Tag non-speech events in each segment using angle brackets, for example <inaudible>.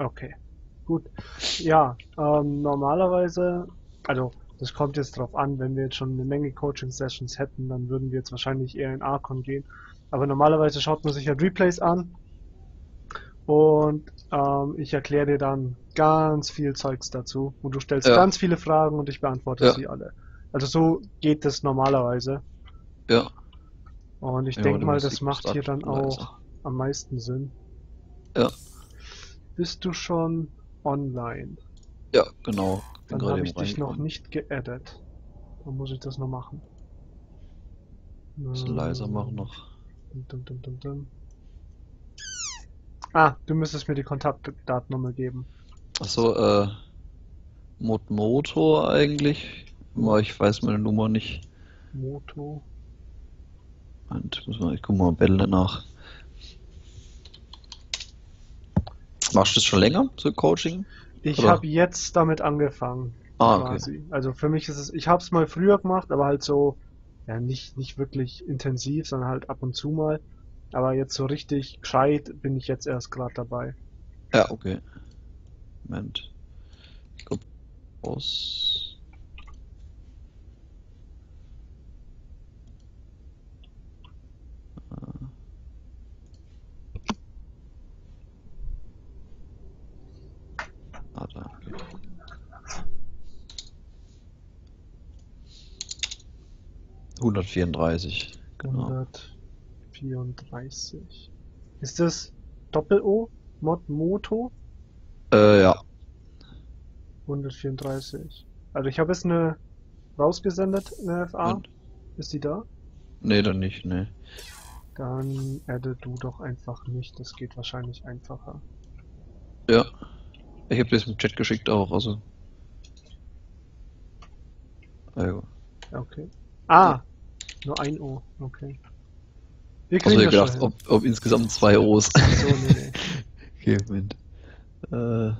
Okay, gut. Ja, ähm, normalerweise, also das kommt jetzt drauf an, wenn wir jetzt schon eine Menge Coaching-Sessions hätten, dann würden wir jetzt wahrscheinlich eher in Archon gehen. Aber normalerweise schaut man sich ja Replays an und ähm, ich erkläre dir dann ganz viel Zeugs dazu und du stellst Ja. ganz viele Fragen und ich beantworte Ja. sie alle. Also so geht es normalerweise. Ja. Und ich Ja, denke mal, das macht hier dann auch am meisten Sinn. Ja. Bist du schon online? Ja, genau. Bin Dann habe ich dich noch nicht geaddet. Dann muss ich das noch machen. Bisschen leiser machen noch. Dum, dum, dum, dum. Ah, du müsstest mir die Kontaktdaten nochmal geben. Achso, äh. Mod Motor eigentlich. Aber ich weiß meine Nummer nicht. Moto. Und muss mal, ich guck mal Bälle nach. Machst du das schon länger, so Coaching? Ich habe jetzt damit angefangen. Ah, okay. quasi. Also für mich ist es, ich habe es mal früher gemacht, aber halt so, ja, nicht, nicht wirklich intensiv, sondern halt ab und zu mal. Aber jetzt so richtig gescheit bin ich jetzt erst gerade dabei. Ja, okay. Moment. Ich glaub, aus. Hundertvierunddreißig. Genau. 134. Ist das Doppel-O? Mod Moto? Äh, ja. 134. Also ich habe jetzt eine rausgesendet, eine FA. Und? Ist die da? Nee, dann nicht, nee. Dann adde du doch einfach nicht. Das geht wahrscheinlich einfacher. Ja. Ich habe das im Chat geschickt auch, also. Also, Okay. Ah, nur ein O. Okay. Wir also kriegen ich das gedacht, ob, ob insgesamt zwei O's. So, nee, nee. <laughs> okay, Moment. Äh.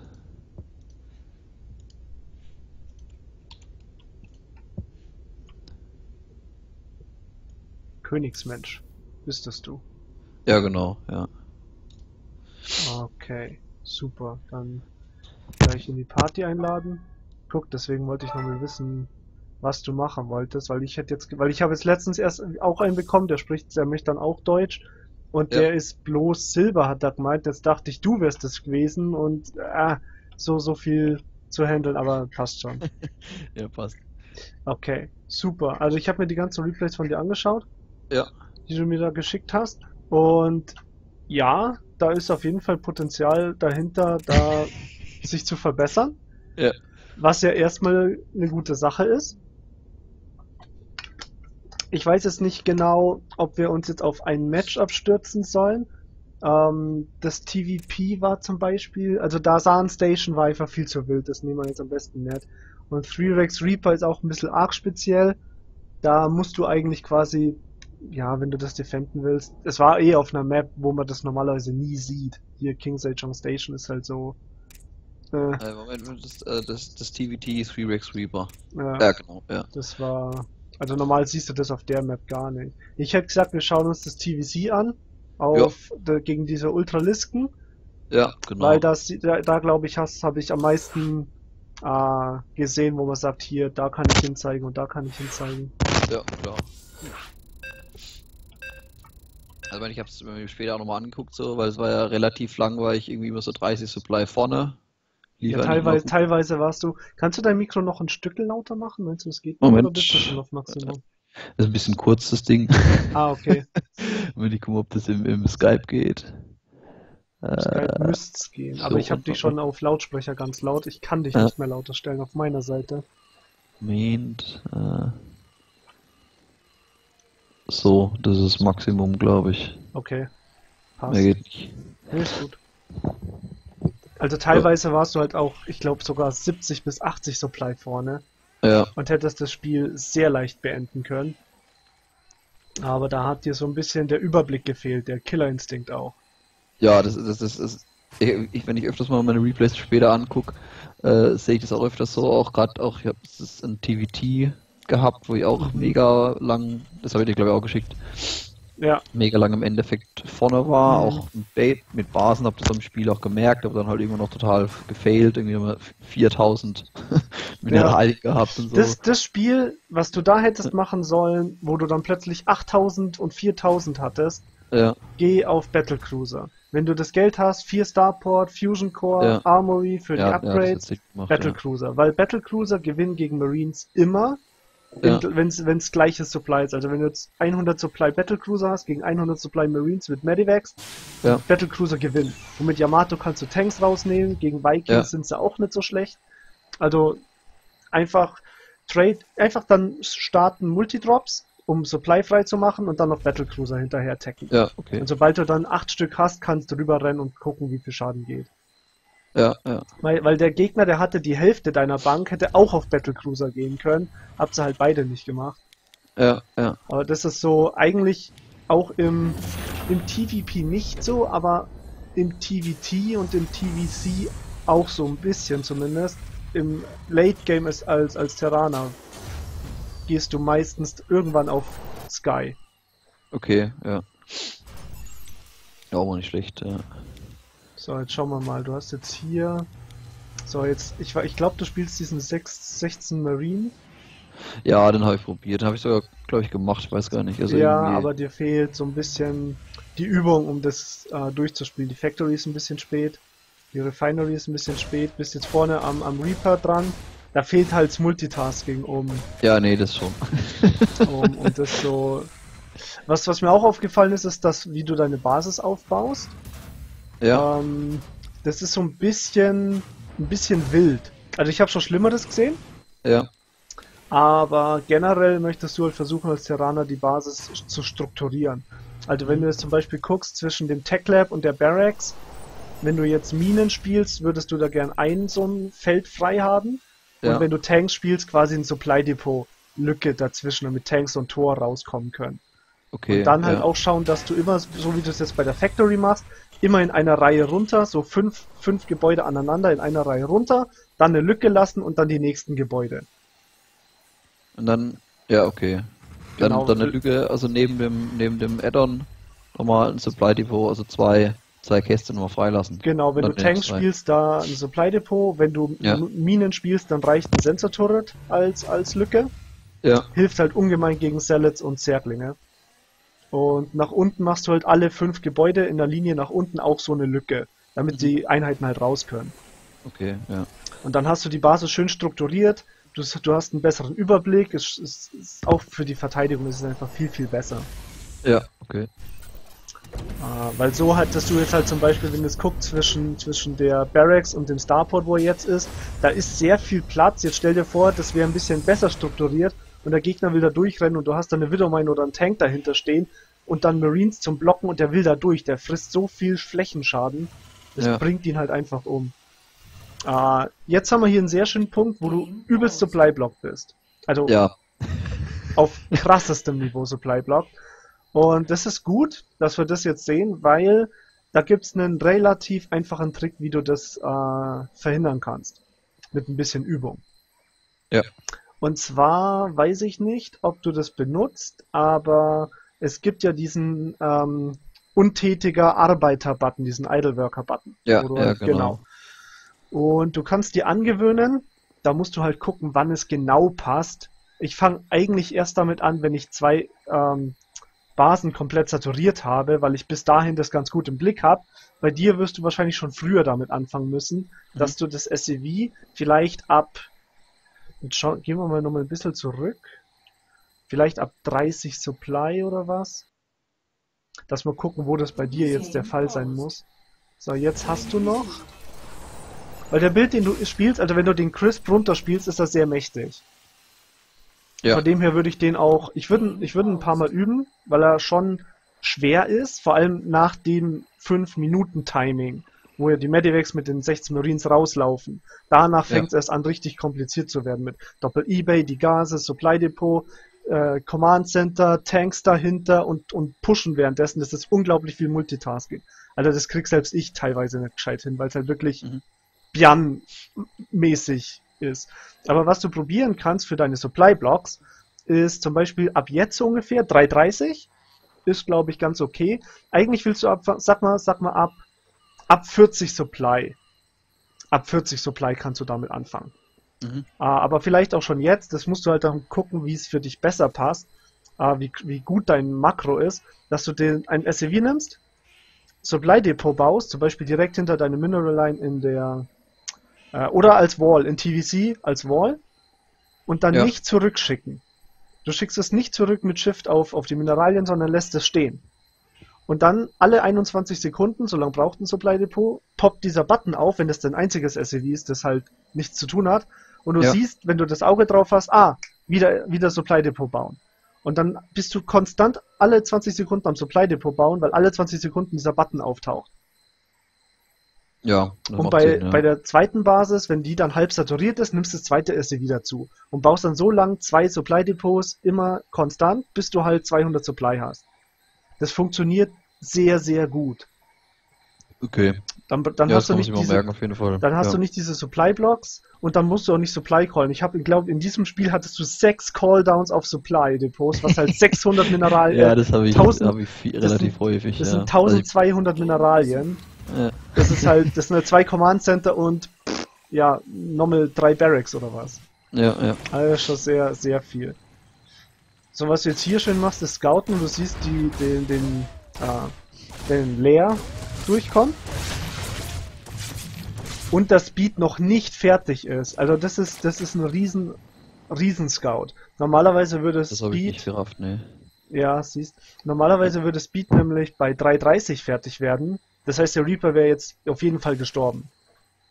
Königsmensch. Bistest du. Ja, genau, ja. Okay, super. Dann gleich in die Party einladen. Guck, deswegen wollte ich nochmal wissen, was du machen wolltest, weil ich hätte jetzt, weil ich habe jetzt letztens erst auch einen bekommen, der spricht, der möchte dann auch Deutsch und Ja. der ist bloß Silber, hat er gemeint. Jetzt dachte ich, du wärst es gewesen und äh, so, so viel zu handeln, aber passt schon. <laughs> Ja, passt. Okay, super. Also ich habe mir die ganzen Replays von dir angeschaut, Ja. die du mir da geschickt hast. Und ja, da ist auf jeden Fall Potenzial dahinter, da <laughs> sich zu verbessern. Ja. Was ja erstmal eine gute Sache ist. Ich weiß jetzt nicht genau, ob wir uns jetzt auf ein Match abstürzen sollen. Ähm, das TVP war zum Beispiel, also da sahen Station war einfach viel zu wild, das nehmen wir jetzt am besten nicht. Und Three Rex Reaper ist auch ein bisschen arg speziell. Da musst du eigentlich quasi, ja, wenn du das defenden willst, es war eh auf einer Map, wo man das normalerweise nie sieht. Hier King's Sejong Station ist halt so. Äh, Äh, Moment, das, äh, das, das TVT ist 3 Rex Reaper. ja, Ja, genau, ja. das war. Also normal siehst du das auf der Map gar nicht. Ich hätte gesagt, wir schauen uns das TVC an. Auf der, gegen diese Ultralisken. Ja, genau. Weil das, da, da glaube ich, habe ich am meisten äh, gesehen, wo man sagt, hier, da kann ich hinzeigen und da kann ich hinzeigen. Ja, klar. Also ich habe es mir später auch nochmal angeguckt, so, weil es war ja relativ lang, weil ich irgendwie immer so 30 Supply vorne. Ja, teilweise, teilweise warst du. Kannst du dein Mikro noch ein Stück lauter machen? Meinst du, es geht? Moment. Oder bist du schon auf Maximum? Das ist ein bisschen kurz, das Ding. <laughs> Ah, okay. <laughs> Wenn ich gucken, ob das im, im Skype geht. Skype Äh, müsst's gehen. so Aber ich habe dich schon auf Lautsprecher ganz laut. Ich kann dich Ja. nicht mehr lauter stellen auf meiner Seite. Moment. Äh, so, das ist Maximum, glaube ich. Okay. Passt. Mehr geht nicht. Nee, ist gut. Also teilweise warst du halt auch, ich glaube sogar 70 bis 80 Supply vorne Ja, und hättest das Spiel sehr leicht beenden können. Aber da hat dir so ein bisschen der Überblick gefehlt, der Killerinstinkt auch. ja, das, das, das ist. Ich, wenn ich öfters mal meine Replays später angucke, äh, sehe ich das auch öfters so. Auch gerade auch, ich habe ein TVT gehabt, wo ich auch Mhm. mega lang, das habe ich dir glaube ich auch geschickt, Ja. mega lang im Endeffekt vorne war, Mhm. auch mit, Ba- mit Basen, hab das am Spiel auch gemerkt, aber dann halt irgendwann noch total gefailt, irgendwie immer 4000 Mineralien gehabt und so. Das, das Spiel, was du da hättest machen sollen, wo du dann plötzlich 8000 und 4000 hattest, ja, geh auf Battlecruiser. Wenn du das Geld hast, 4 Starport, Fusion Core, Ja. Armory für die ja, ja, Upgrades, gemacht, Battlecruiser. Weil Battlecruiser gewinnen gegen Marines immer, Ja. wenn es gleiches Supply ist. Also wenn du jetzt 100 Supply Battlecruiser hast gegen 100 Supply Marines mit Medivacs, Ja. Battlecruiser gewinnen. Und mit Yamato kannst du Tanks rausnehmen, gegen Vikings Ja. sind sie auch nicht so schlecht. Also einfach Trade, einfach dann starten Multidrops, um Supply frei zu machen und dann noch Battlecruiser hinterher attacken. Ja, ja okay. Und sobald du dann acht Stück hast, kannst du rüberrennen und gucken, wie viel Schaden geht. Ja, ja, Weil, weil der Gegner, der hatte die Hälfte deiner Bank, hätte auch auf Battlecruiser gehen können. Habt ihr halt beide nicht gemacht. ja, ja. Aber das ist so eigentlich auch im, im TVP nicht so, aber im TVT und im TVC auch so ein bisschen zumindest. Im Late Game ist als, als Terraner gehst du meistens irgendwann auf Sky. Okay, ja. Ja, auch nicht schlecht, ja. So, jetzt schauen wir mal. Du hast jetzt hier. So, jetzt. Ich, ich glaube, du spielst diesen 6, 16 Marine. Ja, den habe ich probiert. Habe ich sogar, glaube ich, gemacht, ich weiß gar nicht. Also ja, irgendwie- aber dir fehlt so ein bisschen die Übung, um das äh, durchzuspielen. Die Factory ist ein bisschen spät. Die Refinery ist ein bisschen spät. Bist jetzt vorne am, am Reaper dran. Da fehlt halt das Multitasking, um, Ja, nee, das schon. <laughs> um, um das so. Was, was mir auch aufgefallen ist, ist, dass wie du deine Basis aufbaust. Ja, Ähm, das ist so ein bisschen, ein bisschen wild. Also ich habe schon Schlimmeres gesehen, ja, aber generell möchtest du halt versuchen, als Terraner die Basis zu strukturieren. Also wenn du jetzt zum Beispiel guckst zwischen dem Tech Lab und der Barracks, wenn du jetzt Minen spielst, würdest du da gern ein so ein Feld frei haben. ja. Und wenn du Tanks spielst, quasi ein Supply Depot Lücke dazwischen, damit Tanks und Tor rauskommen können. okay. Und dann halt ja. auch schauen, dass du immer, so wie du es jetzt bei der Factory machst, immer in einer Reihe runter, so fünf, fünf Gebäude aneinander in einer Reihe runter, dann eine Lücke lassen und dann die nächsten Gebäude. Und dann, ja, okay. Dann, Genau. dann eine Lücke, also neben dem, neben dem Add-on nochmal ein Supply Depot, also zwei, zwei Käste nochmal freilassen. Genau, wenn du Tanks spielst, da ein Supply Depot, wenn du Ja. Minen spielst, dann reicht ein Sensor Turret als, als Lücke. Ja, Hilft halt ungemein gegen Salads und Zerglinge. Und nach unten machst du halt alle fünf Gebäude in der Linie nach unten auch so eine Lücke, damit Mhm. die Einheiten halt raus können. okay, ja. Und dann hast du die Basis schön strukturiert. Du, du hast einen besseren Überblick. Es ist, ist auch für die Verteidigung ist es einfach viel, viel besser. Ja, okay. Äh, weil so hattest du jetzt halt zum Beispiel, wenn du es guckst, zwischen, zwischen der Barracks und dem Starport, wo er jetzt ist, da ist sehr viel Platz. Jetzt stell dir vor, das wäre ein bisschen besser strukturiert und der Gegner will da durchrennen und du hast dann eine Widowmine oder einen Tank dahinter stehen und dann Marines zum Blocken und der will da durch. Der frisst so viel Flächenschaden. Das Ja. bringt ihn halt einfach um. Äh, jetzt haben wir hier einen sehr schönen Punkt, wo du übelst Supply Block bist. Also Ja, <laughs> auf krassestem Niveau Supply Block. Und das ist gut, dass wir das jetzt sehen, weil da gibt's einen relativ einfachen Trick, wie du das äh, verhindern kannst. Mit ein bisschen Übung. Ja. Und zwar weiß ich nicht, ob du das benutzt, aber es gibt ja diesen ähm, untätiger Arbeiter-Button, diesen Idle Worker-Button. ja, du ja, halt- genau. und du kannst dir angewöhnen, da musst du halt gucken, wann es genau passt. Ich fange eigentlich erst damit an, wenn ich zwei ähm, Basen komplett saturiert habe, weil ich bis dahin das ganz gut im Blick habe. Bei dir wirst du wahrscheinlich schon früher damit anfangen müssen, dass du das SCV vielleicht ab, jetzt schau, gehen wir mal nochmal ein bisschen zurück, vielleicht ab 30 Supply oder was, dass wir gucken, wo das bei dir jetzt der Fall sein muss. So, jetzt hast du noch, weil der Bild, den du spielst, also wenn du den Crisp runterspielst, ist er sehr mächtig. Ja. Von dem her würde ich den auch, ich würde ich würde ein paar Mal üben, weil er schon schwer ist, vor allem nach dem 5-Minuten-Timing, wo ja die Medivacs mit den 16 Marines rauslaufen. Danach Ja. fängt es erst an, richtig kompliziert zu werden mit Doppel-Ebay, die Gase, Supply Depot, äh, Command Center, Tanks dahinter und, und pushen währenddessen. Das ist unglaublich viel Multitasking. Also das krieg selbst ich teilweise nicht gescheit hin, weil es halt wirklich Mhm. Bian-mäßig ist. Aber was du probieren kannst für deine Supply Blocks, ist zum Beispiel ab jetzt ungefähr 3,30 ist, glaube ich, ganz okay. Eigentlich willst du ab, sag mal, sag mal ab, ab 40 Supply. Ab 40 Supply kannst du damit anfangen. Mhm. Uh, aber vielleicht auch schon jetzt, das musst du halt dann gucken, wie es für dich besser passt, uh, wie, wie gut dein Makro ist, dass du den, ein SEV nimmst, Supply Depot baust, zum Beispiel direkt hinter deine Mineral Line in der, uh, oder als Wall, in TVC als Wall, und dann ja. nicht zurückschicken. Du schickst es nicht zurück mit Shift auf, auf die Mineralien, sondern lässt es stehen. Und dann alle 21 Sekunden, so lange braucht ein Supply Depot, poppt dieser Button auf, wenn das dein einziges SEV ist, das halt nichts zu tun hat. Und du ja. siehst, wenn du das Auge drauf hast, ah, wieder, wieder Supply Depot bauen. Und dann bist du konstant alle 20 Sekunden am Supply Depot bauen, weil alle 20 Sekunden dieser Button auftaucht. Ja. Und bei, Sinn, ja. bei der zweiten Basis, wenn die dann halb saturiert ist, nimmst du das zweite SE wieder zu. Und baust dann so lang zwei Supply Depots immer konstant, bis du halt 200 Supply hast. Das funktioniert sehr, sehr gut. Okay. Dann, dann ja, hast du nicht diese, merken, Dann hast ja. du nicht diese Supply Blocks und dann musst du auch nicht Supply callen. Ich habe, glaube in diesem Spiel hattest du sechs Calldowns auf Supply Depots, was halt <laughs> 600 Mineralien. ja, das habe ich, hab ich viel, relativ sind, häufig. Das ja. sind 1200 also Mineralien. Ja. Das ist halt, das sind halt zwei Command Center und pff, ja, nochmal drei Barracks oder was. Ja, ja. Also schon sehr, sehr viel. So, was du jetzt hier schön machst, ist Scouten und du siehst die, den, den, äh, den Leer durchkommen. Und das Speed noch nicht fertig ist. Also das ist, das ist ein riesen, riesen Scout. Normalerweise würde das Speed... Ich nicht gerafft, nee. Ja, siehst. Normalerweise würde Speed nämlich bei 3.30 fertig werden. Das heißt, der Reaper wäre jetzt auf jeden Fall gestorben.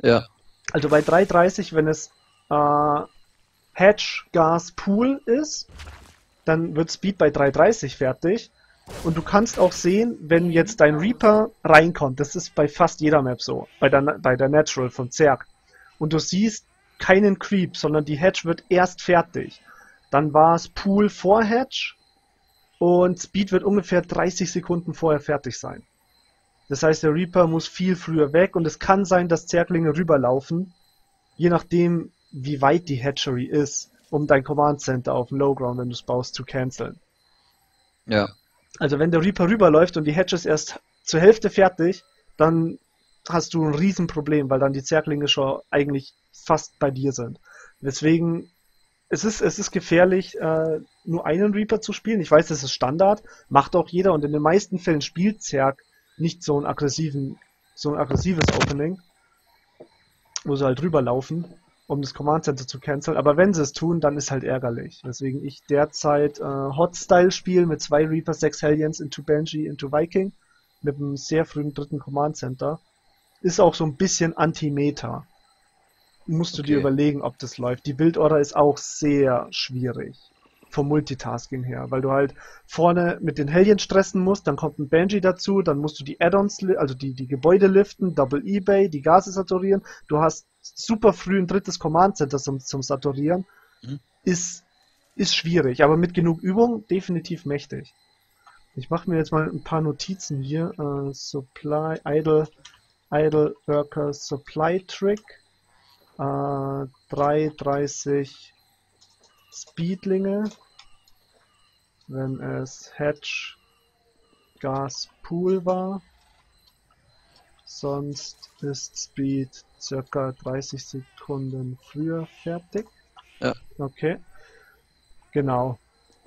Ja. Also bei 3.30, wenn es äh, Hatch Gas Pool ist, dann wird Speed bei 3.30 fertig. Und du kannst auch sehen, wenn jetzt dein Reaper reinkommt, das ist bei fast jeder Map so, bei der, bei der Natural von Zerg, und du siehst keinen Creep, sondern die Hatch wird erst fertig. Dann war es Pool vor Hatch und Speed wird ungefähr 30 Sekunden vorher fertig sein. Das heißt, der Reaper muss viel früher weg und es kann sein, dass Zerglinge rüberlaufen, je nachdem, wie weit die Hatchery ist, um dein Command Center auf dem Low Ground, wenn du es baust, zu canceln. Ja. Also wenn der Reaper rüberläuft und die Hatch ist erst zur Hälfte fertig, dann hast du ein Riesenproblem, weil dann die Zerglinge schon eigentlich fast bei dir sind. Deswegen, es ist, es ist gefährlich, äh, nur einen Reaper zu spielen. Ich weiß, das ist Standard, macht auch jeder und in den meisten Fällen spielt Zerg nicht so ein aggressiven, so ein aggressives Opening, wo sie halt rüberlaufen, um das Command Center zu canceln. Aber wenn sie es tun, dann ist halt ärgerlich. Weswegen ich derzeit äh, Hot-Style spiele mit zwei Reapers, sechs Hellions into Banshee, into Viking, mit einem sehr frühen dritten Command Center. Ist auch so ein bisschen Anti-Meta. Musst du okay. dir überlegen, ob das läuft. Die Bildorder ist auch sehr schwierig vom Multitasking her, weil du halt vorne mit den Hellions stressen musst, dann kommt ein Banshee dazu, dann musst du die Add-ons, also die, die Gebäude liften, Double Ebay, die Gase saturieren, du hast super früh ein drittes Command Center zum, zum Saturieren, mhm. ist, ist schwierig, aber mit genug Übung definitiv mächtig. Ich mache mir jetzt mal ein paar Notizen hier, uh, Supply, Idle, Idle Worker Supply Trick, uh, 330 Speedlinge, wenn es Hatch Gas Pool war. Sonst ist Speed circa 30 Sekunden früher fertig. Ja. Okay. Genau.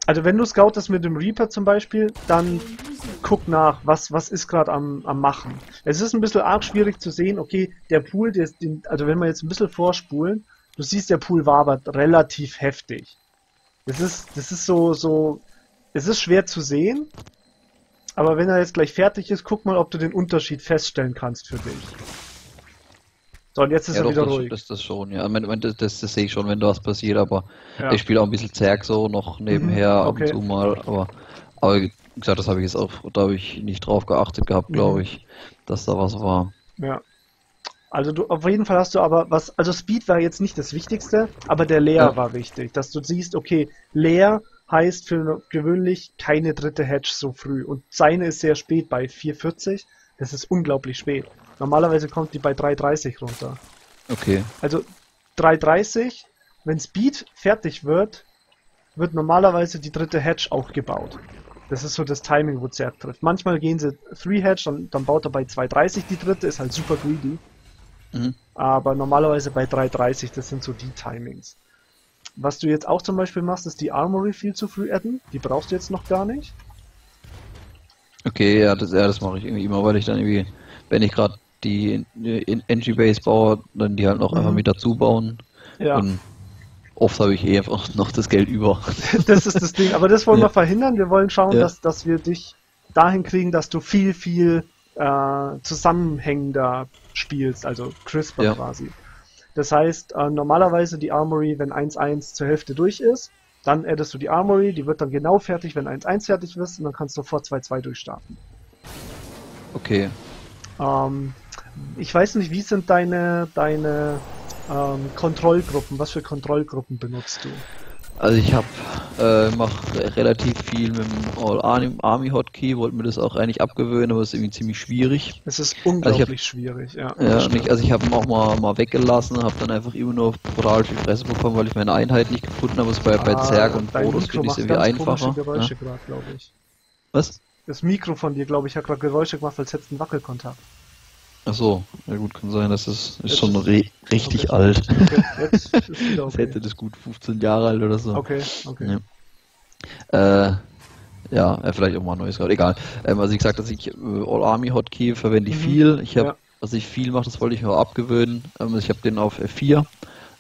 Also wenn du scoutest mit dem Reaper zum Beispiel, dann guck nach, was, was ist gerade am, am Machen. Es ist ein bisschen arg schwierig zu sehen, okay, der Pool, der ist, also wenn wir jetzt ein bisschen vorspulen, du siehst, der Pool war aber relativ heftig. Das ist, das ist so, so, es ist schwer zu sehen, aber wenn er jetzt gleich fertig ist, guck mal, ob du den Unterschied feststellen kannst für dich. So, und jetzt ist ja, er doch, wieder das, ruhig. Das, das schon, ja. Ich meine, das, das, das sehe ich schon, wenn da was passiert, aber ja. ich spiele auch ein bisschen Zerg so noch nebenher mhm, okay. ab und zu mal, aber, aber wie gesagt, das habe ich jetzt auch, da habe ich nicht drauf geachtet gehabt, mhm. glaube ich, dass da was war. Ja. Also du, auf jeden Fall hast du aber was, also Speed war jetzt nicht das Wichtigste, aber der Leer ja. war wichtig, dass du siehst, okay, Leer heißt für gewöhnlich keine dritte Hatch so früh und seine ist sehr spät bei 4,40, das ist unglaublich spät. Normalerweise kommt die bei 3,30 runter. Okay. Also 3,30, wenn Speed fertig wird, wird normalerweise die dritte Hatch auch gebaut. Das ist so das Timing, wo Zerg trifft. Manchmal gehen sie 3-Hedge, dann, dann baut er bei 2,30 die dritte, ist halt super greedy. Mhm. Aber normalerweise bei 3,30, das sind so die Timings. Was du jetzt auch zum Beispiel machst, ist die Armory viel zu früh adden. Die brauchst du jetzt noch gar nicht. Okay, ja, das, ja, das mache ich irgendwie immer, weil ich dann irgendwie, wenn ich gerade die NG-Base baue, dann die halt noch mhm. einfach mit dazu bauen. Ja. Und oft habe ich eh einfach noch das Geld über. <laughs> das ist das Ding, aber das wollen ja. wir verhindern. Wir wollen schauen, ja. dass, dass wir dich dahin kriegen, dass du viel, viel äh, zusammenhängender spielst, also crisper ja. quasi. Das heißt, äh, normalerweise die Armory, wenn 1-1 zur Hälfte durch ist, dann addest du die Armory, die wird dann genau fertig, wenn 1-1 fertig ist, und dann kannst du sofort 2-2 durchstarten. Okay. Ähm, ich weiß nicht, wie sind deine, deine ähm, Kontrollgruppen? Was für Kontrollgruppen benutzt du? Also ich habe äh, mache relativ viel mit dem All Army Hotkey, wollte mir das auch eigentlich abgewöhnen, aber es ist irgendwie ziemlich schwierig. Es ist unglaublich also hab, schwierig, ja. ja ich, also ich habe ihn auch mal, mal weggelassen, habe dann einfach immer nur brutal viel Fresse bekommen, weil ich meine Einheit nicht gefunden habe. Es bei, ah, bei Zerg und Bodos finde ich es irgendwie einfacher. Geräusche ja? grad, ich. Was? Das Mikro von dir, glaube ich, hat gerade Geräusche gemacht, als hättest du einen Wackelkontakt. Ach so, ja gut, kann sein, das ist, ist schon re richtig okay. alt. Okay, jetzt ist <laughs> wieder okay. hätte das gut 15 Jahre alt oder so. Okay, okay. Ja, äh, ja vielleicht auch mal ein neues gerade, egal. Ähm, also ich gesagt, dass ich äh, All Army Hotkey verwende ich mhm. viel. Ich habe, ja. was ich viel mache, das wollte ich mir auch abgewöhnen. Ähm, ich habe den auf F4.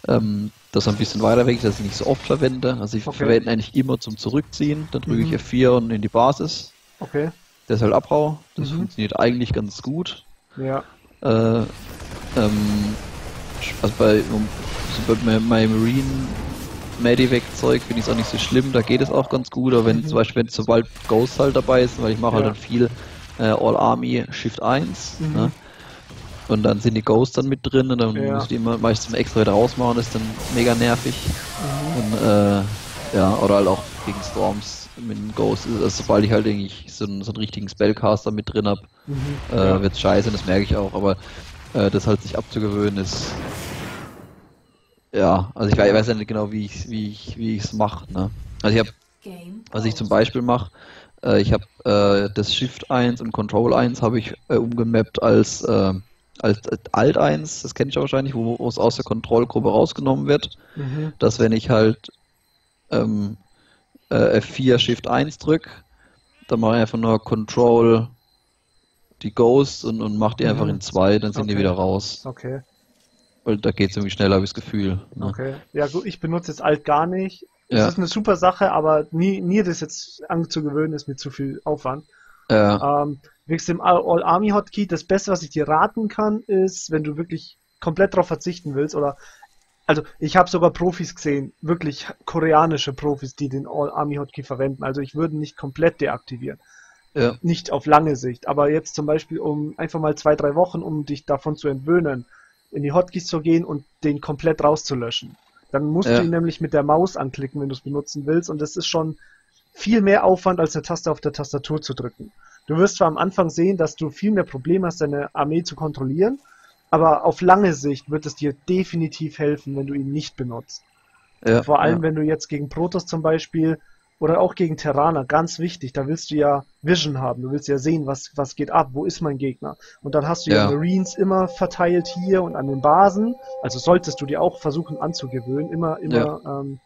Ähm, das ein bisschen weiter weg, dass ich nicht so oft verwende. Also ich okay. verwende eigentlich immer zum Zurückziehen. Dann drücke mhm. ich F4 und in die Basis. Okay. Der ist halt Abrau. Das mhm. funktioniert eigentlich ganz gut. Ja. Äh, ähm, also bei, so bei My Marine Medivac-Zeug finde ich es auch nicht so schlimm, da geht es auch ganz gut, aber wenn mhm. zum Beispiel, wenn sobald Ghost halt dabei ist, weil ich mache halt ja. halt dann viel äh, All Army Shift 1, mhm. ne? Und dann sind die Ghosts dann mit drin und dann ja. muss ich die immer meistens extra wieder rausmachen, das ist dann mega nervig. Mhm. Und, äh, ja, oder halt auch gegen Storms mit dem Ghost, also sobald ich halt eigentlich so einen, so einen richtigen Spellcaster mit drin habe, mhm, äh, ja. wird scheiße, das merke ich auch, aber äh, das halt sich abzugewöhnen ist. Ja, also ich weiß, ich weiß ja nicht genau, wie ich wie ich wie ich es mache. Ne? Also ich habe, was ich zum Beispiel mache, äh, ich habe äh, das Shift 1 und Control 1 habe ich äh, umgemappt als äh, als Alt 1, das kennt ihr wahrscheinlich, wo, wo es aus der Kontrollgruppe rausgenommen wird, mhm. dass wenn ich halt ähm, äh, F4 Shift 1 drücke, dann mache ich einfach nur Control die Ghosts und, und mache die mhm. einfach in 2, dann sind okay. die wieder raus. Okay. Weil da geht es irgendwie schneller, habe ich das Gefühl. Ne? Okay. Ja gut, ich benutze jetzt Alt gar nicht. Das ja. ist eine super Sache, aber nie, nie das jetzt anzugewöhnen, ist mir zu viel Aufwand. Ja. Ähm, wegen dem All Army Hotkey, das Beste, was ich dir raten kann, ist, wenn du wirklich komplett darauf verzichten willst oder also ich habe sogar Profis gesehen, wirklich koreanische Profis, die den All Army Hotkey verwenden. Also ich würde nicht komplett deaktivieren. Ja. Nicht auf lange Sicht. Aber jetzt zum Beispiel um einfach mal zwei, drei Wochen, um dich davon zu entwöhnen, in die Hotkeys zu gehen und den komplett rauszulöschen. Dann musst ja. du ihn nämlich mit der Maus anklicken, wenn du es benutzen willst. Und das ist schon viel mehr Aufwand, als eine Taste auf der Tastatur zu drücken. Du wirst zwar am Anfang sehen, dass du viel mehr Probleme hast, deine Armee zu kontrollieren, aber auf lange Sicht wird es dir definitiv helfen, wenn du ihn nicht benutzt. Ja, Vor allem, ja. wenn du jetzt gegen Protoss zum Beispiel oder auch gegen Terraner, ganz wichtig, da willst du ja Vision haben, du willst ja sehen, was, was geht ab, wo ist mein Gegner. Und dann hast du ja, ja Marines immer verteilt hier und an den Basen, also solltest du dir auch versuchen anzugewöhnen, immer, immer, ähm,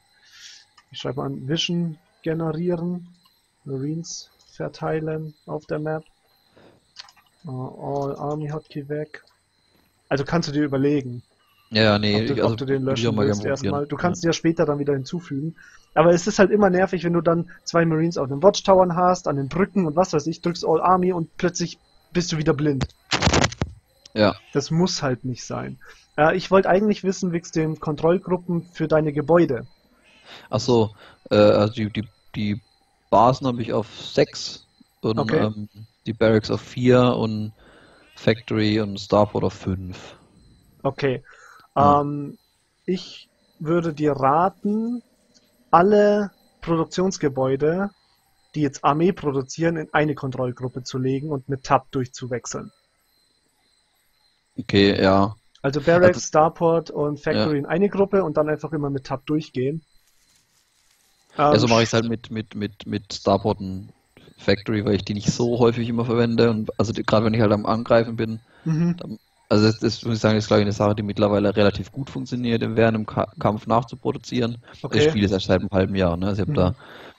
ich schreibe mal an, Vision generieren, Marines verteilen auf der Map. Uh, all Army Hotkey weg. Also kannst du dir überlegen. Ja, nee, ob du, also, ob du den löschen willst erstmal. Du kannst ja. ja später dann wieder hinzufügen. Aber es ist halt immer nervig, wenn du dann zwei Marines auf den Watchtowern hast, an den Brücken und was weiß ich, drückst All Army und plötzlich bist du wieder blind. Ja. Das muss halt nicht sein. Äh, ich wollte eigentlich wissen, wegen den Kontrollgruppen für deine Gebäude. Achso, äh, also die, die, die Basen habe ich auf 6 und okay. ähm, die Barracks auf 4 und Factory und Starport auf 5. Okay. Ja. Ähm, ich würde dir raten, alle Produktionsgebäude, die jetzt Armee produzieren, in eine Kontrollgruppe zu legen und mit Tab durchzuwechseln. Okay, ja. Also Barracks, also, Starport und Factory ja. in eine Gruppe und dann einfach immer mit Tab durchgehen. Ähm, ja, so mache ich es halt mit, mit, mit, mit Starport und Factory, weil ich die nicht so häufig immer verwende. Und also gerade wenn ich halt am Angreifen bin, mhm. dann, also das, das, muss ich sagen, ist glaube ich eine Sache, die mittlerweile relativ gut funktioniert, während im Ka Kampf nachzuproduzieren. Okay. Ich spiele es erst seit einem halben Jahr, ne? Also ich habe mhm.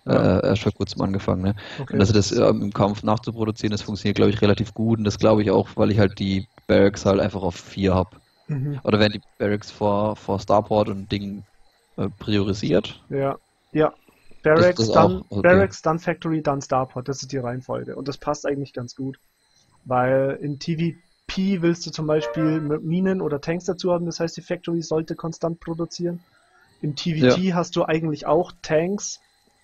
da ja. äh, erst vor kurzem angefangen, ne? Okay. Und also das äh, im Kampf nachzuproduzieren, das funktioniert glaube ich relativ gut und das glaube ich auch, weil ich halt die Barracks halt einfach auf 4 habe. Mhm. Oder werden die Barracks vor, vor Starport und Dingen äh, priorisiert? Ja, ja. Barracks, das, das dann, okay. Barracks, dann Factory, dann Starport. Das ist die Reihenfolge. Und das passt eigentlich ganz gut. Weil in TVP willst du zum Beispiel Minen oder Tanks dazu haben. Das heißt, die Factory sollte konstant produzieren. Im TVT ja. hast du eigentlich auch Tanks,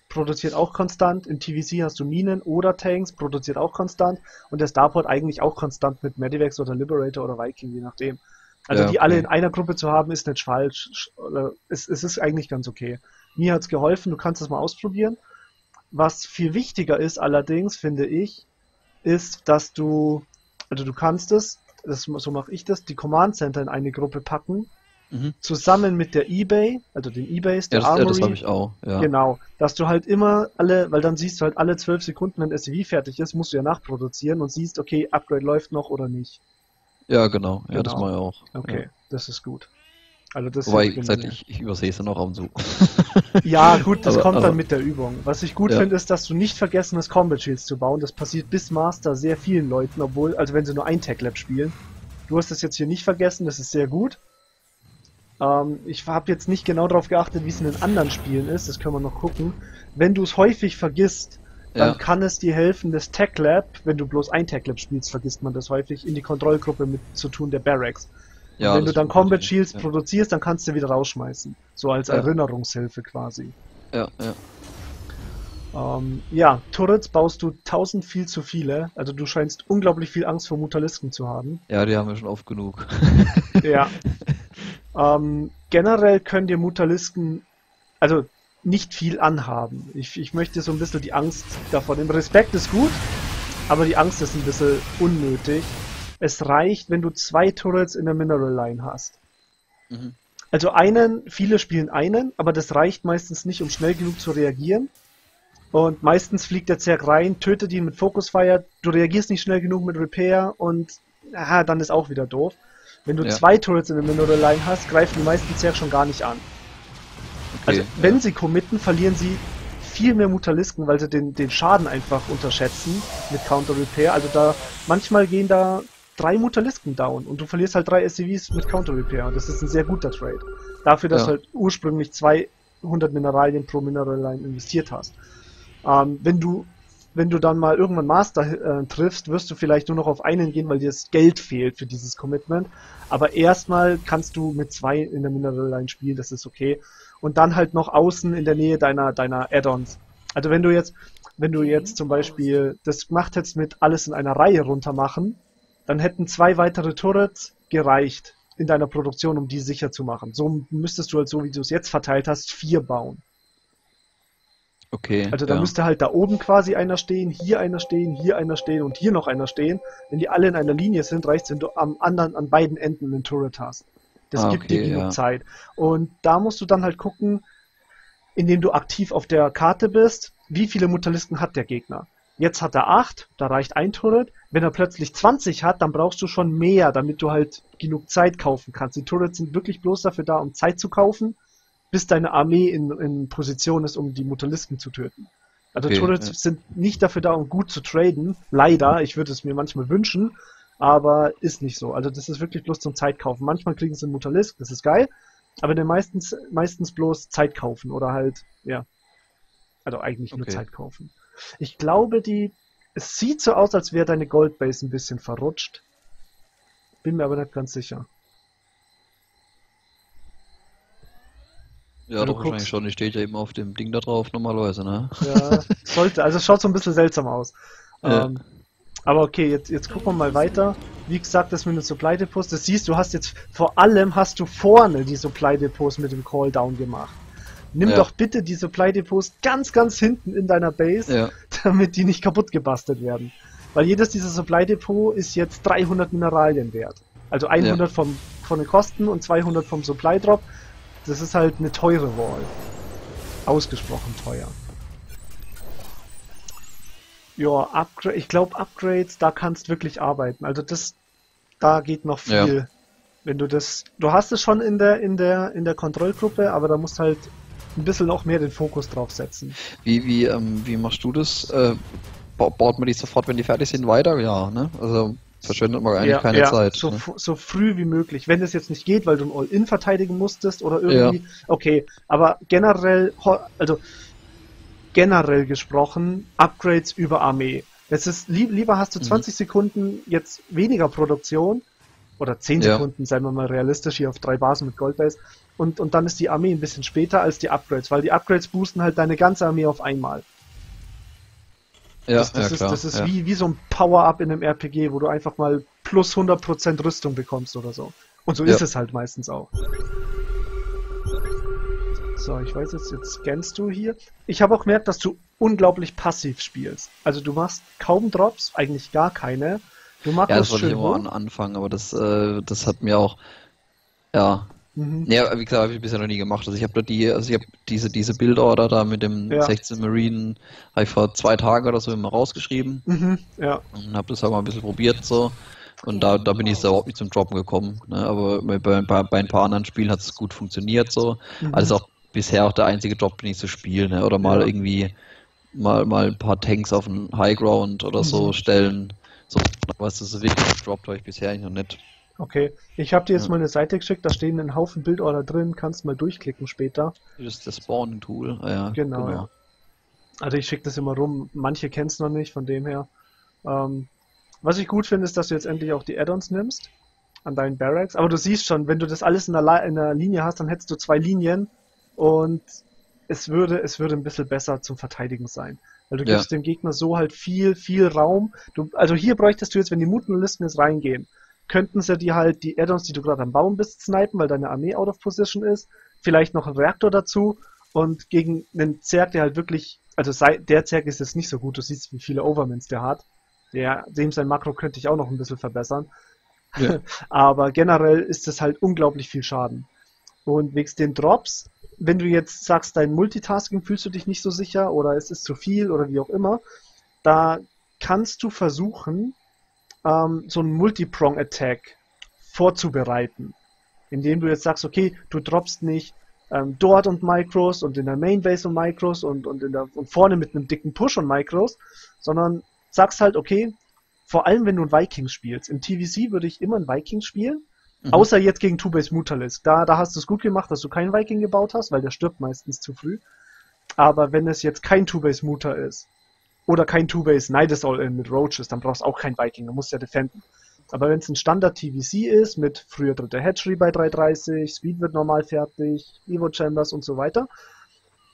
produziert auch konstant. Im TVC hast du Minen oder Tanks, produziert auch konstant. Und der Starport eigentlich auch konstant mit Medivacs oder Liberator oder Viking, je nachdem. Also ja, die alle in einer Gruppe zu haben, ist nicht falsch. Es, es ist eigentlich ganz okay. Mir hat es geholfen, du kannst es mal ausprobieren. Was viel wichtiger ist allerdings, finde ich, ist, dass du, also du kannst es, das, so mache ich das, die Command Center in eine Gruppe packen, mhm. zusammen mit der eBay, also den eBays, der ja, das, Armory. Ja, das habe ich auch, ja. Genau, dass du halt immer alle, weil dann siehst du halt alle zwölf Sekunden, wenn SUV fertig ist, musst du ja nachproduzieren und siehst, okay, Upgrade läuft noch oder nicht. Ja, genau, ja, genau. das mache ich auch. Okay, ja. das ist gut. Also das Wobei, ich, ich, ich übersehe es dann auch ab und zu. <laughs> ja, gut, das aber, kommt aber, dann mit der Übung. Was ich gut ja. finde, ist, dass du nicht vergessen hast, Combat Shields zu bauen. Das passiert bis Master sehr vielen Leuten, obwohl, also wenn sie nur ein Tag Lab spielen. Du hast das jetzt hier nicht vergessen, das ist sehr gut. Ähm, ich habe jetzt nicht genau darauf geachtet, wie es in den anderen Spielen ist, das können wir noch gucken. Wenn du es häufig vergisst, dann ja. kann es dir helfen, das Tech Lab, wenn du bloß ein Tech Lab spielst, vergisst man das häufig, in die Kontrollgruppe mit zu tun der Barracks. Ja, wenn du dann Combat Shields ja. produzierst, dann kannst du wieder rausschmeißen. So als ja. Erinnerungshilfe quasi. Ja, ja. Ähm, ja, Turrets baust du tausend viel zu viele. Also du scheinst unglaublich viel Angst vor Mutalisken zu haben. Ja, die haben wir schon oft genug. <laughs> ja. <laughs> Ähm, generell können dir Mutalisken, also nicht viel anhaben. Ich, ich möchte so ein bisschen die Angst davor nehmen. Respekt ist gut, aber die Angst ist ein bisschen unnötig. Es reicht, wenn du zwei Turrets in der Mineral Line hast. Mhm. Also einen, viele spielen einen, aber das reicht meistens nicht, um schnell genug zu reagieren. Und meistens fliegt der Zerg rein, tötet ihn mit Focus Fire, du reagierst nicht schnell genug mit Repair und aha, dann ist auch wieder doof. Wenn du ja. zwei Turrets in der Mineral Line hast, greifen die meisten Zerg schon gar nicht an. Okay, also, wenn ja. sie committen, verlieren sie viel mehr Mutalisken, weil sie den, den Schaden einfach unterschätzen mit Counter Repair. Also da, manchmal gehen da drei Mutalisken down und du verlierst halt drei SCVs mit Counter Repair. Und das ist ein sehr guter Trade. Dafür, dass ja. du halt ursprünglich 200 Mineralien pro Mineral Line investiert hast. Ähm, wenn du wenn du dann mal irgendwann Master äh, triffst, wirst du vielleicht nur noch auf einen gehen, weil dir das Geld fehlt für dieses Commitment. Aber erstmal kannst du mit zwei in der Mineral Line spielen, das ist okay. Und dann halt noch außen in der Nähe deiner, deiner Add-ons. Also wenn du jetzt, wenn du jetzt zum Beispiel das gemacht hättest mit alles in einer Reihe runter machen, dann hätten zwei weitere Turrets gereicht in deiner Produktion, um die sicher zu machen. So müsstest du halt so, wie du es jetzt verteilt hast, vier bauen. Okay. Also da ja. müsste halt da oben quasi einer stehen, hier einer stehen, hier einer stehen und hier noch einer stehen. Wenn die alle in einer Linie sind, reicht es, wenn du am anderen, an beiden Enden einen Turret hast. Das ah, gibt okay, dir genug ja. Zeit. Und da musst du dann halt gucken, indem du aktiv auf der Karte bist, wie viele Mutalisten hat der Gegner. Jetzt hat er 8, da reicht ein Turret. Wenn er plötzlich 20 hat, dann brauchst du schon mehr, damit du halt genug Zeit kaufen kannst. Die Turrets sind wirklich bloß dafür da, um Zeit zu kaufen bis deine Armee in, in Position ist, um die Mutalisten zu töten. Also okay, Turrets ja. sind nicht dafür da, um gut zu traden. Leider, ich würde es mir manchmal wünschen, aber ist nicht so. Also das ist wirklich bloß zum Zeitkaufen. Manchmal kriegen sie einen Mutalisk, das ist geil, aber dann meistens, meistens bloß Zeit kaufen oder halt, ja. Also eigentlich okay. nur Zeit kaufen. Ich glaube, die. Es sieht so aus, als wäre deine Goldbase ein bisschen verrutscht. Bin mir aber nicht ganz sicher. Ja, doch, wahrscheinlich schon. Die steht ja eben auf dem Ding da drauf normalerweise, ne? Ja, sollte. Also es schaut so ein bisschen seltsam aus. Ja. Ähm, aber okay, jetzt, jetzt gucken wir mal weiter. Wie gesagt, das mit den Supply Depots, das siehst du, hast jetzt vor allem hast du vorne die Supply Depots mit dem Call Down gemacht. Nimm ja. doch bitte die Supply Depots ganz, ganz hinten in deiner Base, ja. <laughs> damit die nicht kaputt gebastelt werden. Weil jedes dieser Supply Depot ist jetzt 300 Mineralien wert. Also 100 ja. vom, von den Kosten und 200 vom Supply Drop. Das ist halt eine teure Wall. Ausgesprochen teuer. Ja, Upgrade, ich glaube Upgrades, da kannst wirklich arbeiten. Also das, da geht noch viel. Ja. Wenn du das, du hast es schon in der in der in der Kontrollgruppe, aber da musst halt ein bisschen noch mehr den Fokus drauf setzen. Wie wie ähm, wie machst du das? Äh, baut man die sofort, wenn die fertig sind, weiter? Ja, ne? Also verschwendet man eigentlich ja, keine ja, Zeit. So, ne? so früh wie möglich. Wenn es jetzt nicht geht, weil du ein All-In verteidigen musstest oder irgendwie, ja. okay. Aber generell, also generell gesprochen, Upgrades über Armee. Es ist, lieber hast du 20 mhm. Sekunden jetzt weniger Produktion oder 10 ja. Sekunden, seien wir mal realistisch, hier auf drei Basen mit Goldbase und, und dann ist die Armee ein bisschen später als die Upgrades, weil die Upgrades boosten halt deine ganze Armee auf einmal. Ja, das, das ja, ist, klar. Das ist ja. wie, wie so ein Power-Up in einem RPG, wo du einfach mal plus 100% Rüstung bekommst oder so. Und so ja. ist es halt meistens auch. So, ich weiß jetzt, jetzt scannst du hier. Ich habe auch gemerkt, dass du unglaublich passiv spielst. Also du machst kaum Drops, eigentlich gar keine. Du machst ja, das wollte ich immer an Anfang, aber das, äh, das hat mir auch, ja, Mhm. Ja, wie gesagt, habe ich bisher noch nie gemacht. Also ich habe da die, also ich habe diese, diese Bildorder da mit dem ja. 16 Marine, habe ich vor zwei Tagen oder so immer rausgeschrieben. Mhm. Ja. Und habe das halt mal ein bisschen probiert so. Und da, da bin ich da überhaupt nicht zum Droppen gekommen. Ne? Aber bei, bei, bei, ein paar anderen Spielen hat es gut funktioniert so. Mhm. Also auch bisher auch der einzige Drop, den ich so spiele. Ne? Oder mal ja. irgendwie mal, mal ein paar Tanks auf den Highground oder so mhm. stellen. So, was das wirklich droppt, habe ich bisher eigentlich noch nicht. Okay, ich habe dir jetzt ja. mal eine Seite geschickt, da stehen ein Haufen Bildorder drin, kannst mal durchklicken später. Das ist das Spawning-Tool, ah ja. Genau. genau. Also ich schicke das immer rum, manche kennen es noch nicht, von dem her. Ähm, was ich gut finde, ist, dass du jetzt endlich auch die Add-ons nimmst an deinen Barracks. Aber du siehst schon, wenn du das alles in der, in der Linie hast, dann hättest du zwei Linien und es würde, es würde ein bisschen besser zum Verteidigen sein. Weil du ja. gibst dem Gegner so halt viel, viel Raum. Du, also hier bräuchtest du jetzt, wenn die Mutenlisten jetzt reingehen, könnten sie dir halt die Add-ons, die du gerade am Bauen bist, snipen, weil deine Armee out of position ist. Vielleicht noch ein Reaktor dazu und gegen einen Zerg, der halt wirklich, also der Zerg ist jetzt nicht so gut, du siehst, wie viele Overmans der hat. Der, dem sein Makro könnte ich auch noch ein bisschen verbessern. Ja. <laughs> Aber generell ist das halt unglaublich viel Schaden. Und wegen den Drops, wenn du jetzt sagst, dein Multitasking fühlst du dich nicht so sicher oder es ist zu viel oder wie auch immer, da kannst du versuchen, ähm, so einen Multiprong-Attack vorzubereiten. Indem du jetzt sagst, okay, du droppst nicht ähm, dort und Micros und in der Main Base und Micros und, und, in der, und vorne mit einem dicken Push und Micros, sondern sagst halt, okay, vor allem wenn du ein Vikings spielst. Im TVC würde ich immer ein Vikings spielen, mhm. außer jetzt gegen Two-Base Mutalisk. Da, da hast du es gut gemacht, dass du keinen Viking gebaut hast, weil der stirbt meistens zu früh. Aber wenn es jetzt kein Two-Base Mutter ist, oder kein Two-Base Night is All-In mit Roaches, dann brauchst du auch kein Viking, du musst ja defenden. Aber wenn es ein Standard-TVC ist, mit früher dritter Hatchery bei 330, Speed wird normal fertig, Evo Chambers und so weiter,